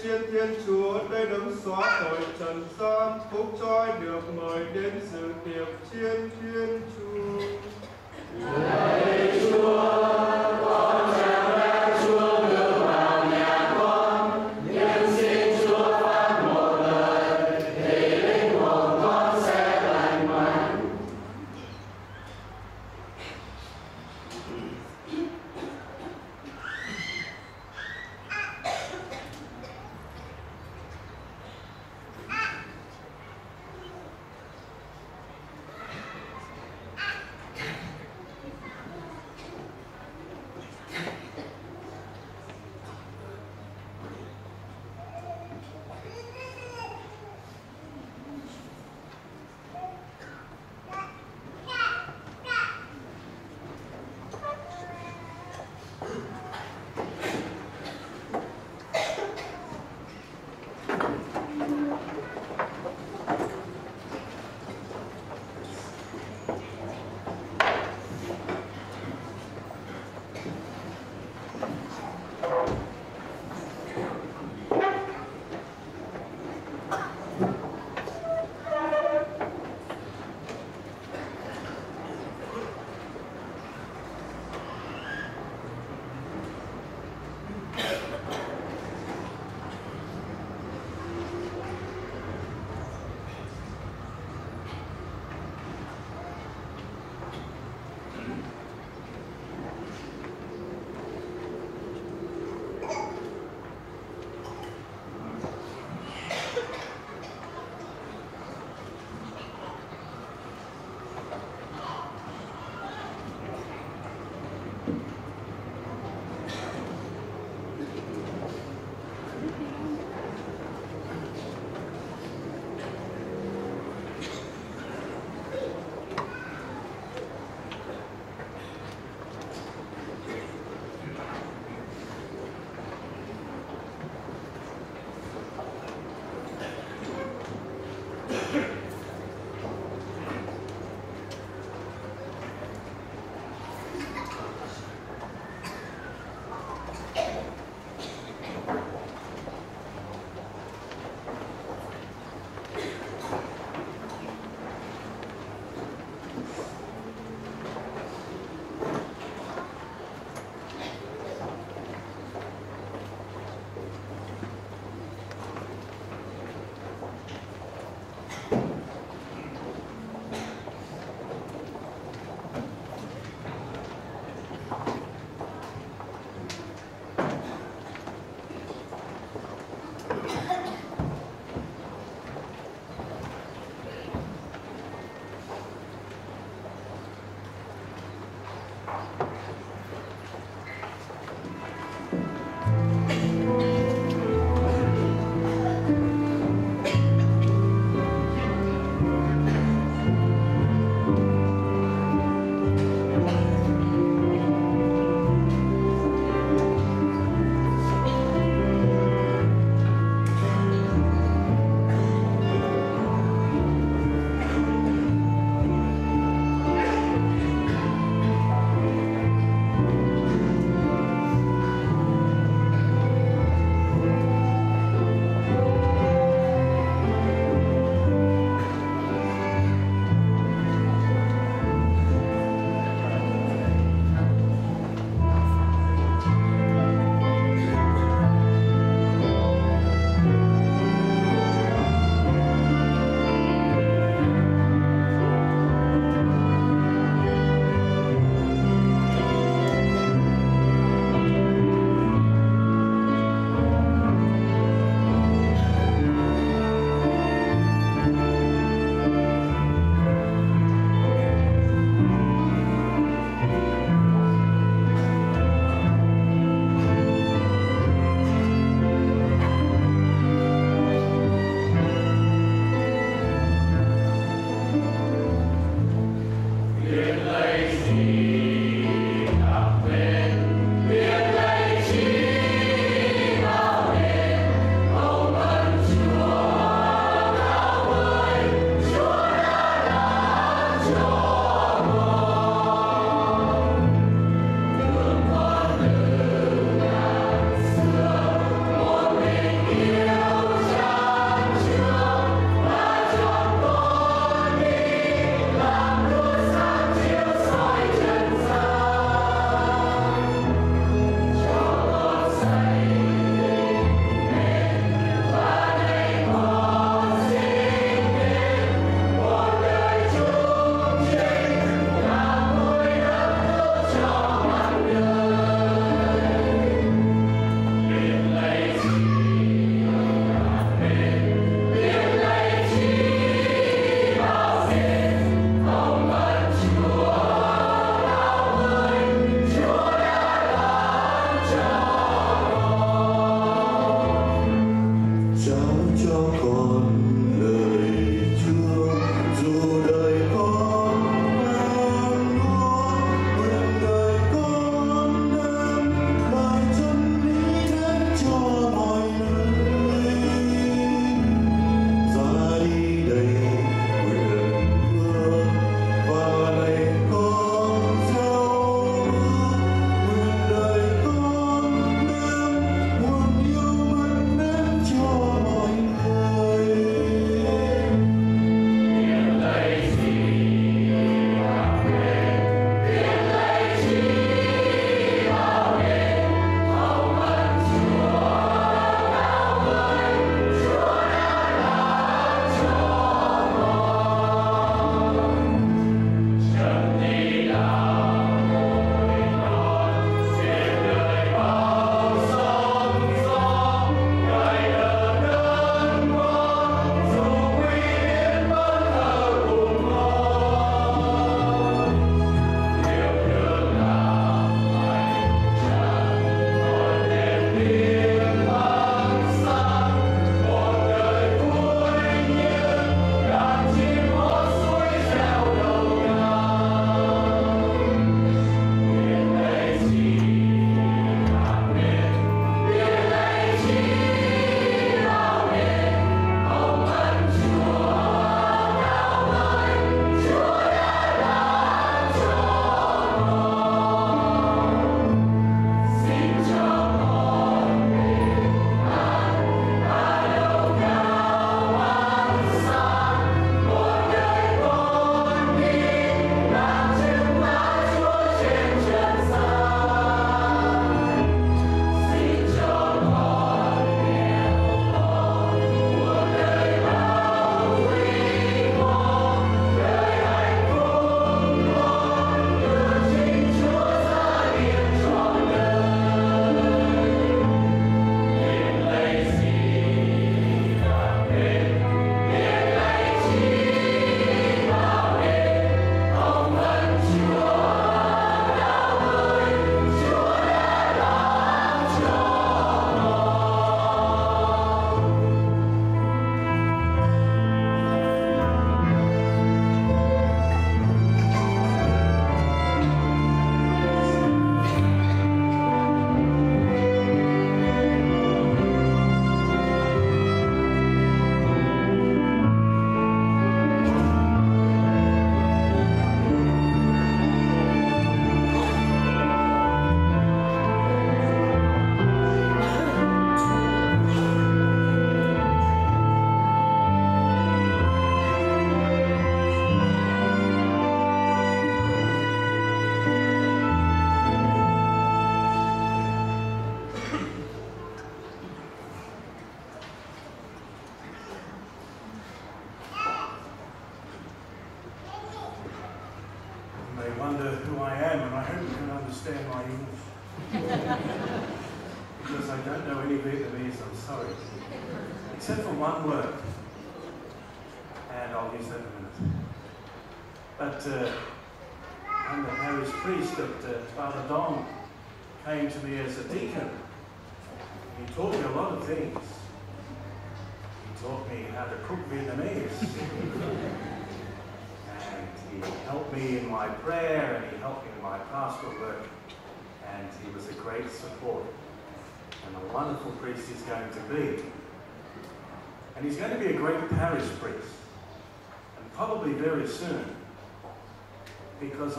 Chiên Thiên Chúa, đây đấng xóa tội trần gian, phúc cho được mời đến dự tiệc chiên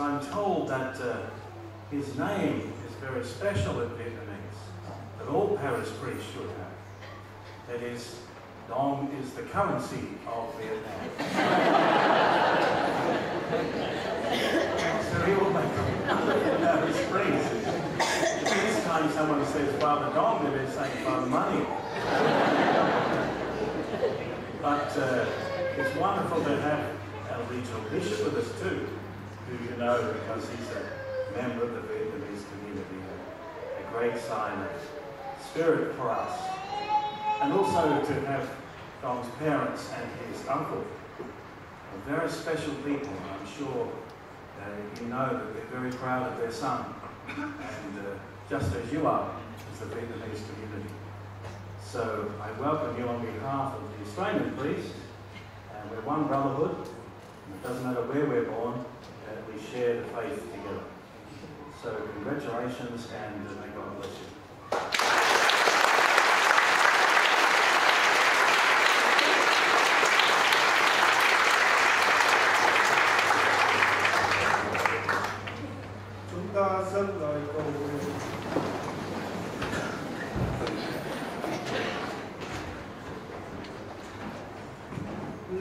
I'm told that uh, his name is very special great sign of spirit for us. And also to have Dong's parents and his uncle, very special people. I'm sure uh, you know that they're very proud of their son, and uh, just as you are as the Vietnamese community. So I welcome you on behalf of the Australian priests, and we're one brotherhood. And it doesn't matter where we're born, uh, we share the faith together. So congratulations, and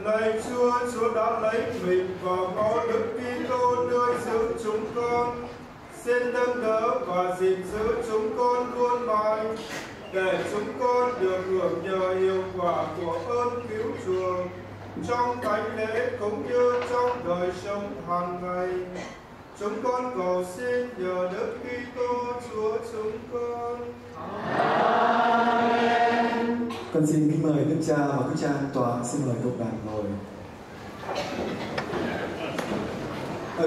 Lạy Chúa, Chúa đã lấy mình và có Đức Kitô nuôi dưỡng chúng con. Xin nâng đỡ và gìn giữ chúng con luôn mãi, để chúng con được hưởng nhờ hiệu quả của ơn cứu chuộc trong thánh lễ cũng như trong đời sống hàng ngày. Chúng con cầu xin nhờ Đức Kitô Chúa chúng con. Con xin kính mời Đức Cha và Đức Cha an toàn xin mời cộng đoàn ngồi.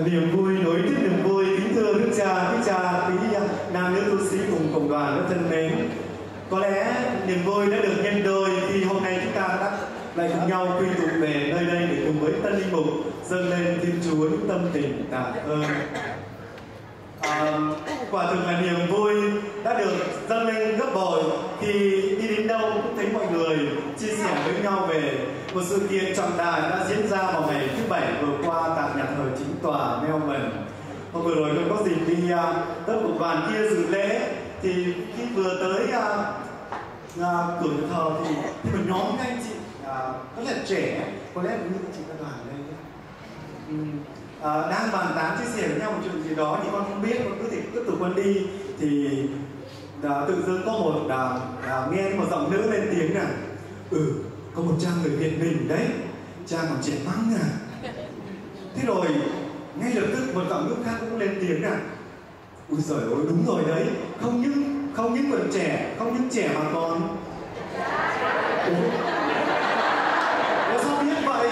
Niềm vui nối tiếp niềm vui thưa Đức Cha, Đức Cha, quý nam nữ tu sĩ cùng cộng đoàn rất thân mến. Có lẽ niềm vui đã được nhân đôi khi hôm nay chúng ta đã lại cùng nhau quy tụ về nơi đây để cùng với tân linh mục dâng lên Thiên Chúa những tâm tình tạ ơn. À, quả thực là niềm vui đã được dâng lên gấp bội khi đi đến đâu cũng thấy mọi người chia sẻ với nhau về một sự kiện trọng đại đã diễn ra vào ngày thứ bảy vừa qua tại nhà thờ chính tòa Melbourne. Hôm vừa rồi tôi có dịp đi uh, tất cục đoàn kia dự lễ thì khi vừa tới uh, uh, cửa nhà thờ thì thì một nhóm các anh chị uh, rất là trẻ có lẽ là các chị các đoàn đây Ừm, à, đang bàn tán chia sẻ với nhau một chuyện gì đó thì con không biết con cứ thể tiếp tục con đi. Thì à, tự dưng có một à, à, nghe một giọng nữ lên tiếng là ừ có một trang người Việt mình đấy trang còn trẻ măng à. Thế rồi ngay lập tức một giọng nước khác cũng lên tiếng là ui giời ơi đúng rồi đấy không những không những còn trẻ không những trẻ mà còn Ủa? Sao biết vậy?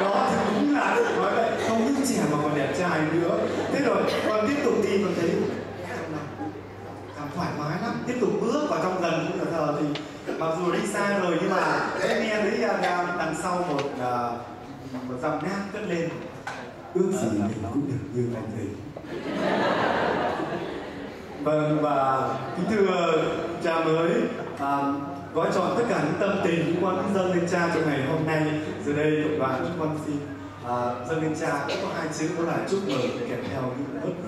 Đó thì đúng là được nói vậy không những trẻ mà còn đẹp trai nữa. Thế rồi còn tiếp tục đi còn thấy cảm thoải mái lắm. Tiếp tục bước vào trong gần cũng là thờ thì mặc dù đi xa rồi nhưng mà em nghe thấy đằng, đằng sau một à, một giọng nam cất lên ước gì mình cũng được như anh ấy vâng và kính thưa cha mới à, gói chọn tất cả những tâm tình chúng con cũng dâng lên cha trong ngày hôm nay giờ đây cộng đoàn chúng con xin à, dâng lên cha cũng có hai chữ đó là chúc mừng kèm theo những nốt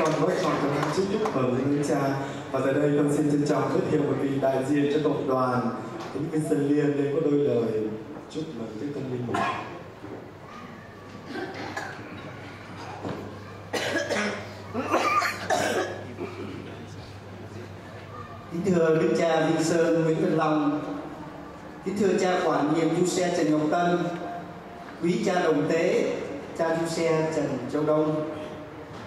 con với con cảm đang chúc chúc mừng với cha. Và tại đây con xin trân trọng giới thiệu một vị đại diện cho cộng đoàn những cái sân liên đây có đôi lời chúc mừng với tân linh mục kính thưa đức cha Vinh Sơn Nguyễn Văn Long, kính thưa cha quản nhiệm du xe Trần Ngọc Tân, quý cha đồng tế, cha du xe Trần Châu Đông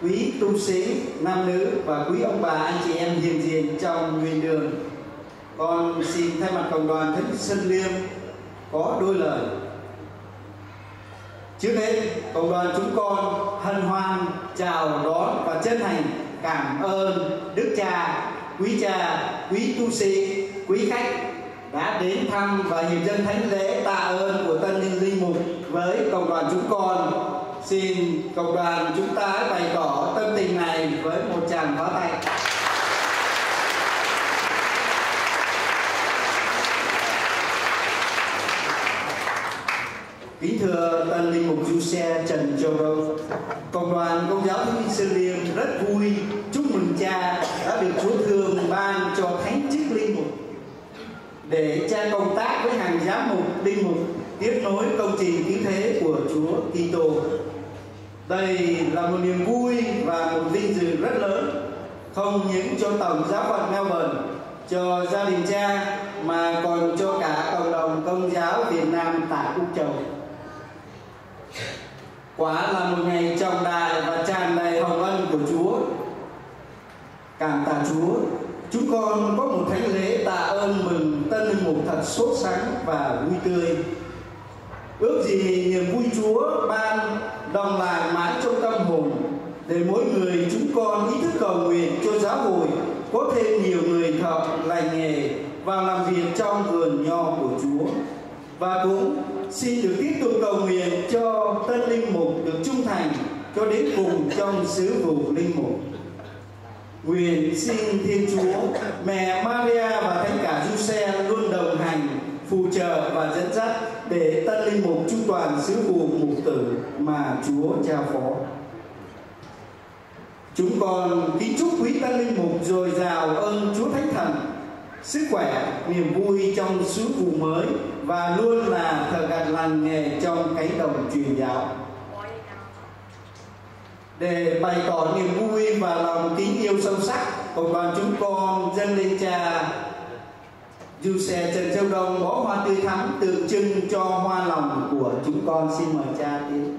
quý tu sĩ, nam nữ và quý ông bà, anh chị em hiền diện trong nguyên đường. Con xin thay mặt cộng đoàn thánh sơn liêm có đôi lời. Trước hết, cộng đoàn chúng con hân hoan chào đón và chân thành cảm ơn đức cha, quý cha, quý tu sĩ, quý khách đã đến thăm và hiệp dân thánh lễ tạ ơn của tân linh linh mục với cộng đoàn chúng con xin cộng đoàn chúng ta bày tỏ tâm tình này với một tràng pháo tay Kính thưa Tân Linh Mục Du Xe Trần Châu Đô Cộng đoàn Công giáo Thánh Sơn Liêm rất vui chúc mừng cha đã được Chúa Thương ban cho Thánh chức Linh Mục để cha công tác với hàng giám mục, linh mục tiếp nối công trình cứu thế của Chúa Kitô. Đây là một niềm vui và một vinh dự rất lớn không những cho tổng giáo phận Melbourne, cho gia đình cha mà còn cho cả cộng đồng công giáo Việt Nam tại Úc Châu. Quả là một ngày trọng đại và tràn đầy hồng ân của Chúa. Cảm tạ Chúa, chúng con có một thánh lễ tạ ơn mừng tân linh mục thật sốt sắng và vui tươi. Ước gì niềm vui Chúa ban đồng lại mãi trong tâm hồn, để mỗi người chúng con ý thức cầu nguyện cho giáo hội, có thêm nhiều người thợ, lành nghề và làm việc trong vườn nho của Chúa. Và cũng xin được tiếp tục cầu nguyện cho tân linh mục được trung thành cho đến cùng trong sứ vụ linh mục. Nguyện xin thiên chúa, mẹ maria và thánh cả giuse luôn đồng hành phù trợ và dẫn dắt để tân linh mục trung toàn sứ vụ mục tử mà chúa trao phó. Chúng con kính chúc quý tân linh mục dồi dào ơn chúa thánh thần, sức khỏe, niềm vui trong sứ vụ mới và luôn là thờ gặt lành nghề trong cánh đồng truyền giáo. Để bày tỏ niềm vui và lòng kính yêu sâu sắc cộng đoàn chúng con dâng lên cha dù xe Trần Châu Đông bó hoa tươi thắm, tượng trưng cho hoa lòng của chúng con. Xin mời cha tiến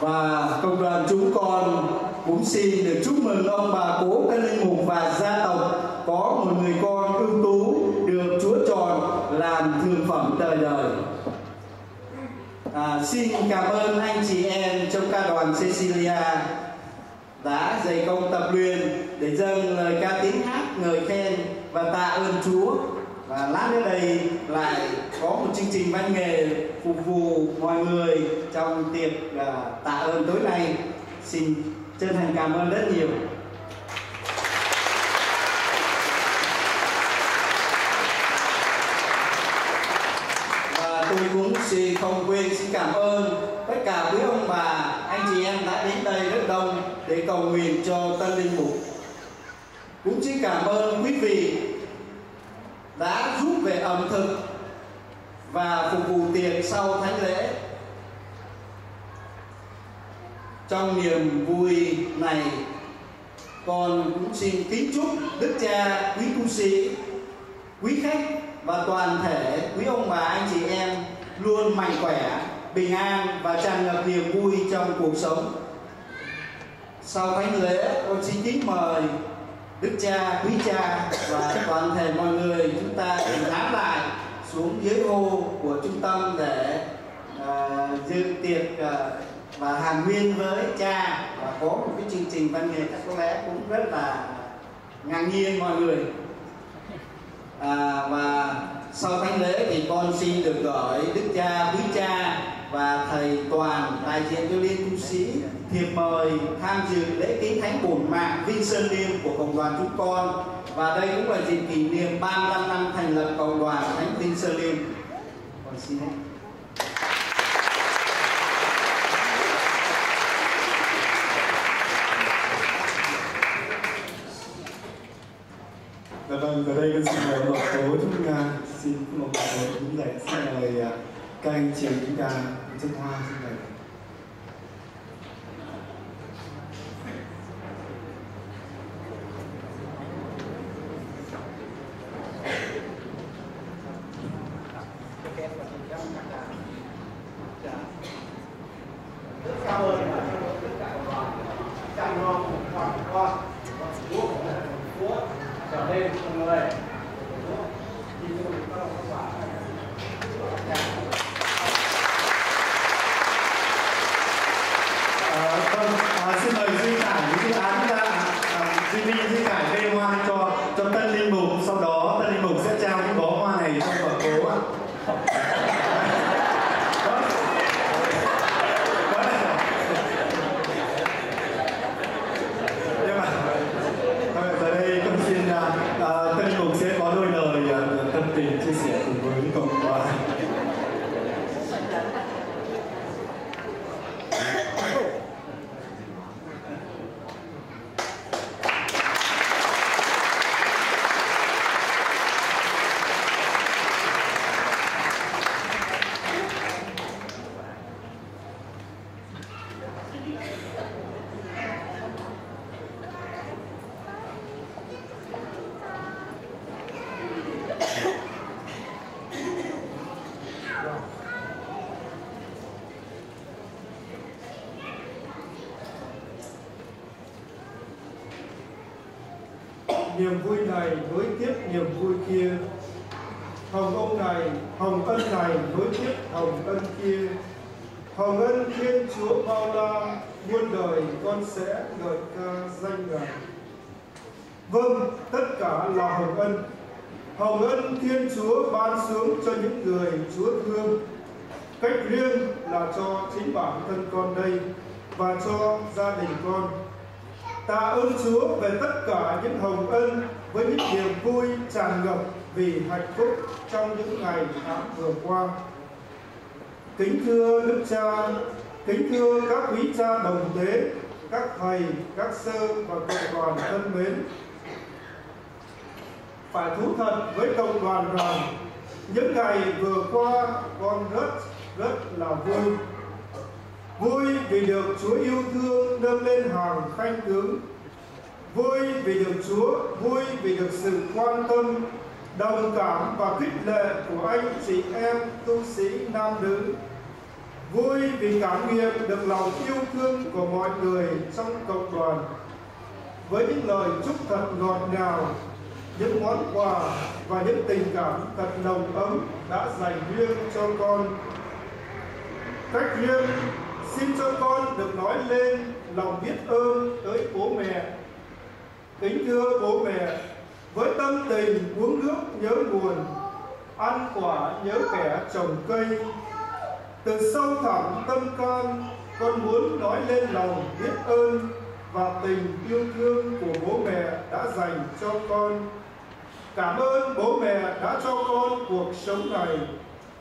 và công đoàn chúng con cũng xin được chúc mừng ông bà cố các linh mục và gia tộc có một người con ưu tú được Chúa chọn làm thương phẩm đời đời. À, xin cảm ơn anh chị em trong ca đoàn Cecilia đã dày công tập luyện để dâng lời ca tiếng hát ngợi khen và tạ ơn Chúa và lát nữa đây lại có một chương trình văn nghệ phục vụ mọi người trong tiệc uh, tạ ơn tối nay xin chân thành cảm ơn rất nhiều. Và tôi cũng xin không quên, xin cảm ơn tất cả quý ông bà, anh chị em đã đến đây rất đông để cầu nguyện cho tân linh mục. Cũng xin cảm ơn quý vị đã giúp về ẩm thực và phục vụ tiệc sau thánh lễ. Trong niềm vui này con cũng xin kính chúc đức cha quý tu sĩ quý khách và toàn thể quý ông bà anh chị em luôn mạnh khỏe bình an và tràn ngập niềm vui trong cuộc sống. Sau thánh lễ con xin kính mời đức cha quý cha và toàn thể mọi người chúng ta cùng nán lại xuống dưới ô của trung tâm để uh, dự tiệc uh, và hàn huyên với cha và có một cái chương trình văn nghệ chắc có lẽ cũng rất là ngang nhiên mọi người à, và sau thánh lễ thì con xin được gửi đức cha quý cha và thầy Toàn đại diện cho liên tu sĩ thiệp mời tham dự lễ kính thánh bổn mạng vinh sơn Liêm của cộng đoàn chúng con và đây cũng là dịp kỷ niệm 35 năm thành lập cộng đoàn thánh vinh sơn Liêm. Con xin hết. Dạ vâng, giờ đây con xin mời một số chúng ta à, xin một số chúng lễ xin mời à, các anh chị chúng ta chân hoa xin mời. cảm ơn tất cả các bạn chăm lo cùng con con chúa của chúa trở nên con người thì chúng ta các bạn À, vâng, à, xin mời Duy Khải, Duy Án ra, à, Duy Minh, Duy Khải cây hoa cho cho tân linh mục, sau đó tân linh mục sẽ trao những bó hoa này cho vợ cố ạ. Nhưng mà thôi, giờ đây con xin à, à, tân linh mục sẽ có đôi lời à, tâm tình chia sẻ cùng với cộng đoàn niềm vui này nối tiếp niềm vui kia. Hồng ông này, hồng ân này nối tiếp hồng ân kia. Hồng ân thiên chúa bao la, muôn đời con sẽ ngợi ca danh ngài. Vâng tất cả là hồng ân. Hồng ân thiên chúa ban xuống cho những người chúa thương. Cách riêng là cho chính bản thân con đây và cho gia đình con ta ơn Chúa về tất cả những hồng ân với những niềm vui tràn ngập vì hạnh phúc trong những ngày tháng vừa qua. Kính thưa Đức Cha, kính thưa các quý cha đồng tế, các thầy, các sơ và cộng đoàn thân mến. Phải thú thật với cộng đoàn rằng những ngày vừa qua con rất rất là vui Vui vì được Chúa yêu thương nâng lên hàng khanh tướng. Vui vì được Chúa, vui vì được sự quan tâm, đồng cảm và khích lệ của anh chị em tu sĩ nam nữ. Vui vì cảm nghiệm được lòng yêu thương của mọi người trong cộng đoàn. Với những lời chúc thật ngọt ngào, những món quà và những tình cảm thật nồng ấm đã dành riêng cho con. Cách riêng xin cho con được nói lên lòng biết ơn tới bố mẹ. Kính thưa bố mẹ, với tâm tình uống nước nhớ nguồn, ăn quả nhớ kẻ trồng cây, từ sâu thẳm tâm con con muốn nói lên lòng biết ơn và tình yêu thương của bố mẹ đã dành cho con. Cảm ơn bố mẹ đã cho con cuộc sống này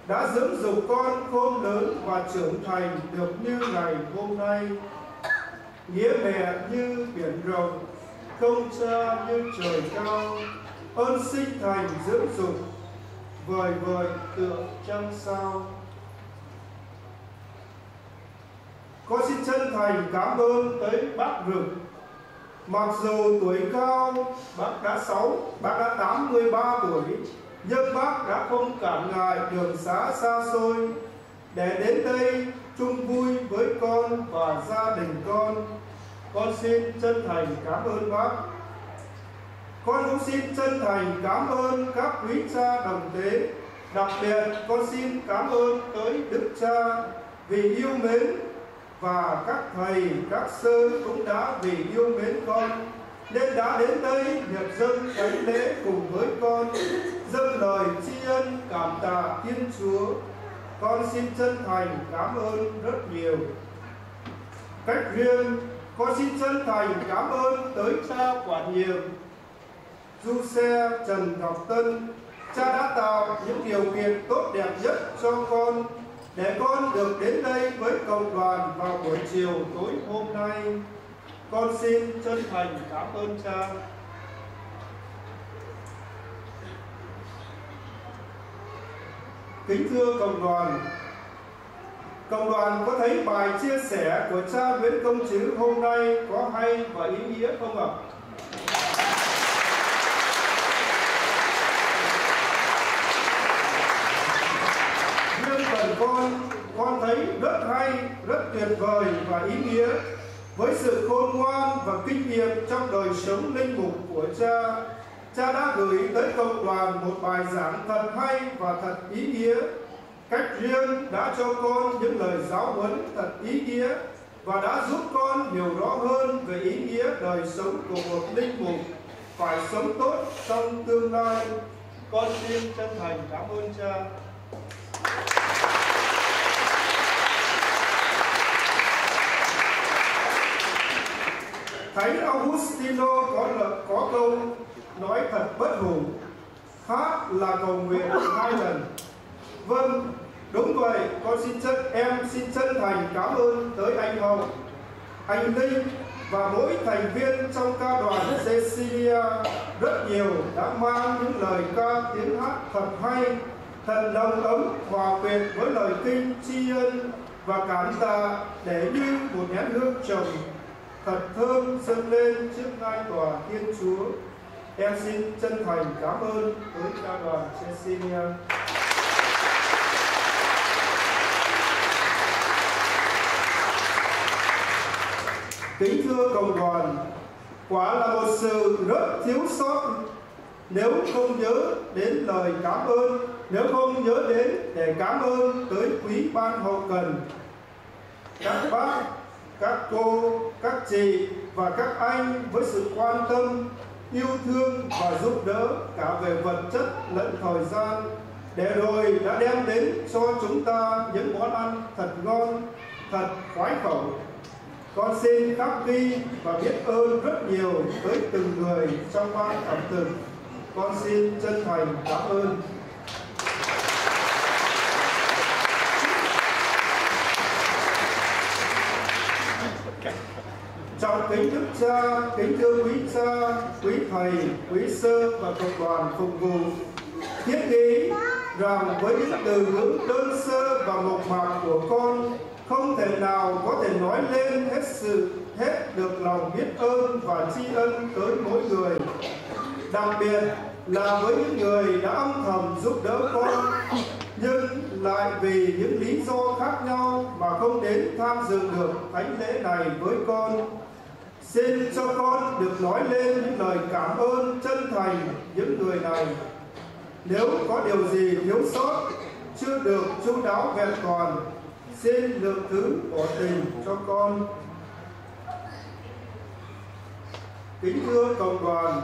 đã dưỡng dục con khôn lớn và trưởng thành được như ngày hôm nay. Nghĩa mẹ như biển rộng, công cha như trời cao, ơn sinh thành dưỡng dục, vời vời tựa trăng sao. Con xin chân thành cảm ơn tới bác Rực. Mặc dù tuổi cao, bác đã sáu, bác đã 83 tuổi, nhưng bác đã không cản ngại đường xá xa xôi để đến đây chung vui với con và gia đình con. Con xin chân thành cảm ơn bác. Con cũng xin chân thành cảm ơn các quý cha đồng tế. Đặc biệt con xin cảm ơn tới Đức Cha vì yêu mến và các thầy, các sư cũng đã vì yêu mến con nên đã đến đây hiệp dâng thánh lễ cùng với con dâng lời tri ân cảm tạ Thiên Chúa. con xin chân thành cảm ơn rất nhiều. Cách riêng, con xin chân thành cảm ơn tới cha quản nhiệm Du Xe Trần Ngọc Tân. Cha đã tạo những điều kiện tốt đẹp nhất cho con để con được đến đây với cộng đoàn vào buổi chiều tối hôm nay. Con xin chân thành cảm ơn cha. Kính thưa cộng đoàn, cộng đoàn có thấy bài chia sẻ của cha Nguyễn Công Trứ hôm nay có hay và ý nghĩa không ạ? Riêng phần con, con thấy rất hay, rất tuyệt vời và ý nghĩa với sự khôn ngoan và kinh nghiệm trong đời sống linh mục của cha cha đã gửi tới cộng đoàn một bài giảng thật hay và thật ý nghĩa. Cách riêng đã cho con những lời giáo huấn thật ý nghĩa và đã giúp con hiểu rõ hơn về ý nghĩa đời sống của một linh mục. Phải sống tốt trong tương lai. Con xin chân thành cảm ơn cha. Thánh Augustino có lời, có câu nói thật bất hủ hát là cầu nguyện hai lần. Vâng đúng vậy, con xin chân, em xin chân thành cảm ơn tới anh hậu. Anh linh và mỗi thành viên trong ca đoàn Cecilia rất nhiều đã mang những lời ca tiếng hát thật hay, thật đồng ấm, hòa quyện với lời kinh tri ân và cảm tạ để như một nén hương trồng thật thơm dâng lên trước ngai tòa thiên chúa. Em xin chân thành cảm ơn với ca đoàn Cecilia. Kính thưa cộng đoàn, quả là một sự rất thiếu sót nếu không nhớ đến lời cảm ơn, nếu không nhớ đến để cảm ơn tới quý ban hậu cần, các bác, các cô, các chị và các anh với sự quan tâm yêu thương và giúp đỡ cả về vật chất lẫn thời gian. Để rồi đã đem đến cho chúng ta những món ăn thật ngon, thật khoái khẩu. Con xin khắc ghi và biết ơn rất nhiều tới từng người trong ban ẩm thực con xin chân thành cảm ơn. Kính đức cha, kính thưa quý cha, quý thầy, quý sư và cộng đoàn phục vụ. Thiết nghĩ rằng với những từ ngữ đơn sơ và mộc mạc của con, không thể nào có thể nói lên hết sự hết được lòng biết ơn và tri ân tới mỗi người. Đặc biệt là với những người đã âm thầm giúp đỡ con, nhưng lại vì những lý do khác nhau mà không đến tham dự được thánh lễ này với con Xin cho con được nói lên những lời cảm ơn chân thành những người này. Nếu có điều gì thiếu sót, chưa được chú đáo vẹn toàn, xin lượng thứ bỏ tình cho con. Kính thưa cộng đoàn,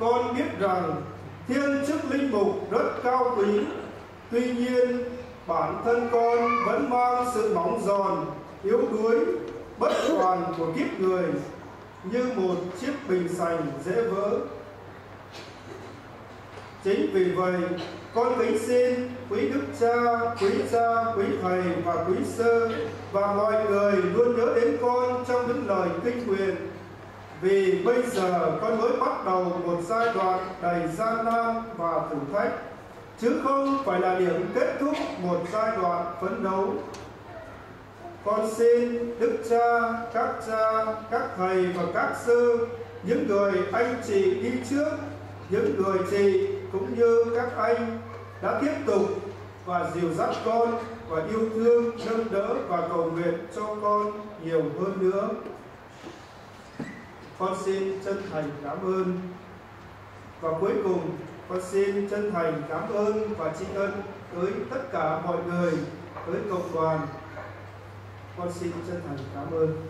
con biết rằng thiên chức linh mục rất cao quý, tuy nhiên bản thân con vẫn mang sự mỏng giòn, yếu đuối, bất toàn của kiếp người như một chiếc bình sành dễ vỡ. Chính vì vậy, con kính xin quý đức cha, quý cha, quý thầy và quý sơ và mọi người luôn nhớ đến con trong những lời kinh nguyện. Vì bây giờ con mới bắt đầu một giai đoạn đầy gian nan và thử thách, chứ không phải là điểm kết thúc một giai đoạn phấn đấu con xin đức cha, các cha, các thầy và các sư, những người anh chị đi trước, những người chị cũng như các anh đã tiếp tục và dìu dắt con và yêu thương, nâng đỡ và cầu nguyện cho con nhiều hơn nữa. Con xin chân thành cảm ơn. Và cuối cùng, con xin chân thành cảm ơn và tri ân tới tất cả mọi người, tới cộng đoàn con xin chân thành cảm ơn.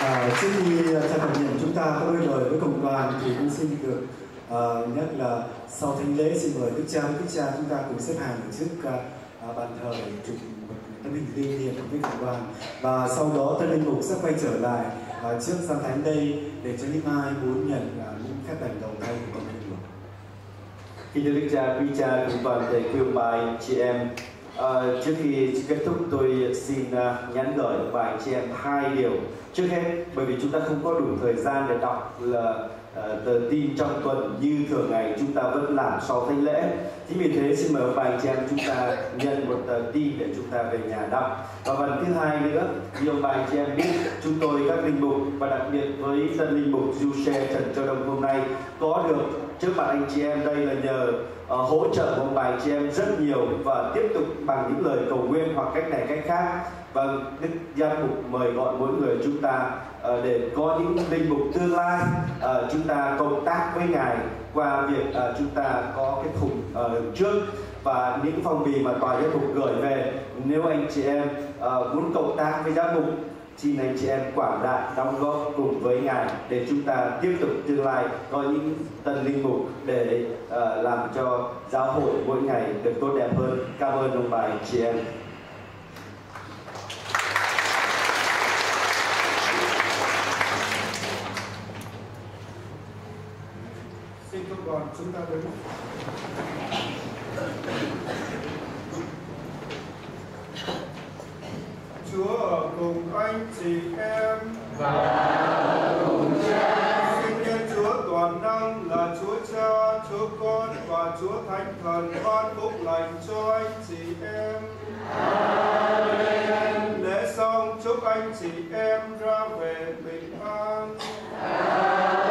À, trước khi à, trao cảm nhận chúng ta có đôi lời với cộng đoàn thì cũng xin được à, nhất là sau thánh lễ xin mời đức cha với đức cha chúng ta cùng xếp hàng trước à, à bàn thờ chụp một tấm hình lưu niệm với cộng đoàn. Và sau đó tân linh mục sẽ quay trở lại à, trước gian thánh đây để cho những ai muốn nhận à, những phép lành đầu tay của tân linh mục Kính thưa Đức Cha, quý cha cùng toàn thể quý ông bà anh chị em. À, Trước khi kết thúc tôi xin uh, nhắn gửi ông bà anh chị em hai điều Trước hết, bởi vì chúng ta không có đủ thời gian để đọc là Ờ, tờ tin trong tuần như thường ngày chúng ta vẫn làm sau thánh lễ. Chính vì thế xin mời ông bà anh chị em chúng ta nhận một tờ tin để chúng ta về nhà đọc. Và phần thứ hai nữa, như ông bà anh chị em biết chúng tôi các linh mục và đặc biệt với tân linh mục Du Xe Trần Châu Đông hôm nay có được trước mặt anh chị em đây là nhờ uh, hỗ trợ của ông bà anh chị em rất nhiều và tiếp tục bằng những lời cầu nguyện hoặc cách này cách khác vâng đức giám mục mời gọi mỗi người chúng ta uh, để có những linh mục tương lai uh, chúng ta cộng tác với ngài qua việc uh, chúng ta có cái thùng uh, trước và những phong bì mà tòa giáo mục gửi về. Nếu anh chị em uh, muốn cộng tác với giáo mục xin anh chị em quảng đại đóng góp cùng với ngài để chúng ta tiếp tục tương lai có những tân linh mục để uh, làm cho giáo hội mỗi ngày được tốt đẹp hơn. Cảm ơn ông bà anh chị em xin cộng đoàn chúng ta đứng Chúa ở cùng anh chị em và cùng cha. Xin nhân Chúa toàn năng là Chúa Cha, Chúa Con và Chúa Thánh Thần ban phúc lành cho anh chị em. Amen. Lễ xong chúc anh chị em ra về bình an. Amen.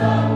song.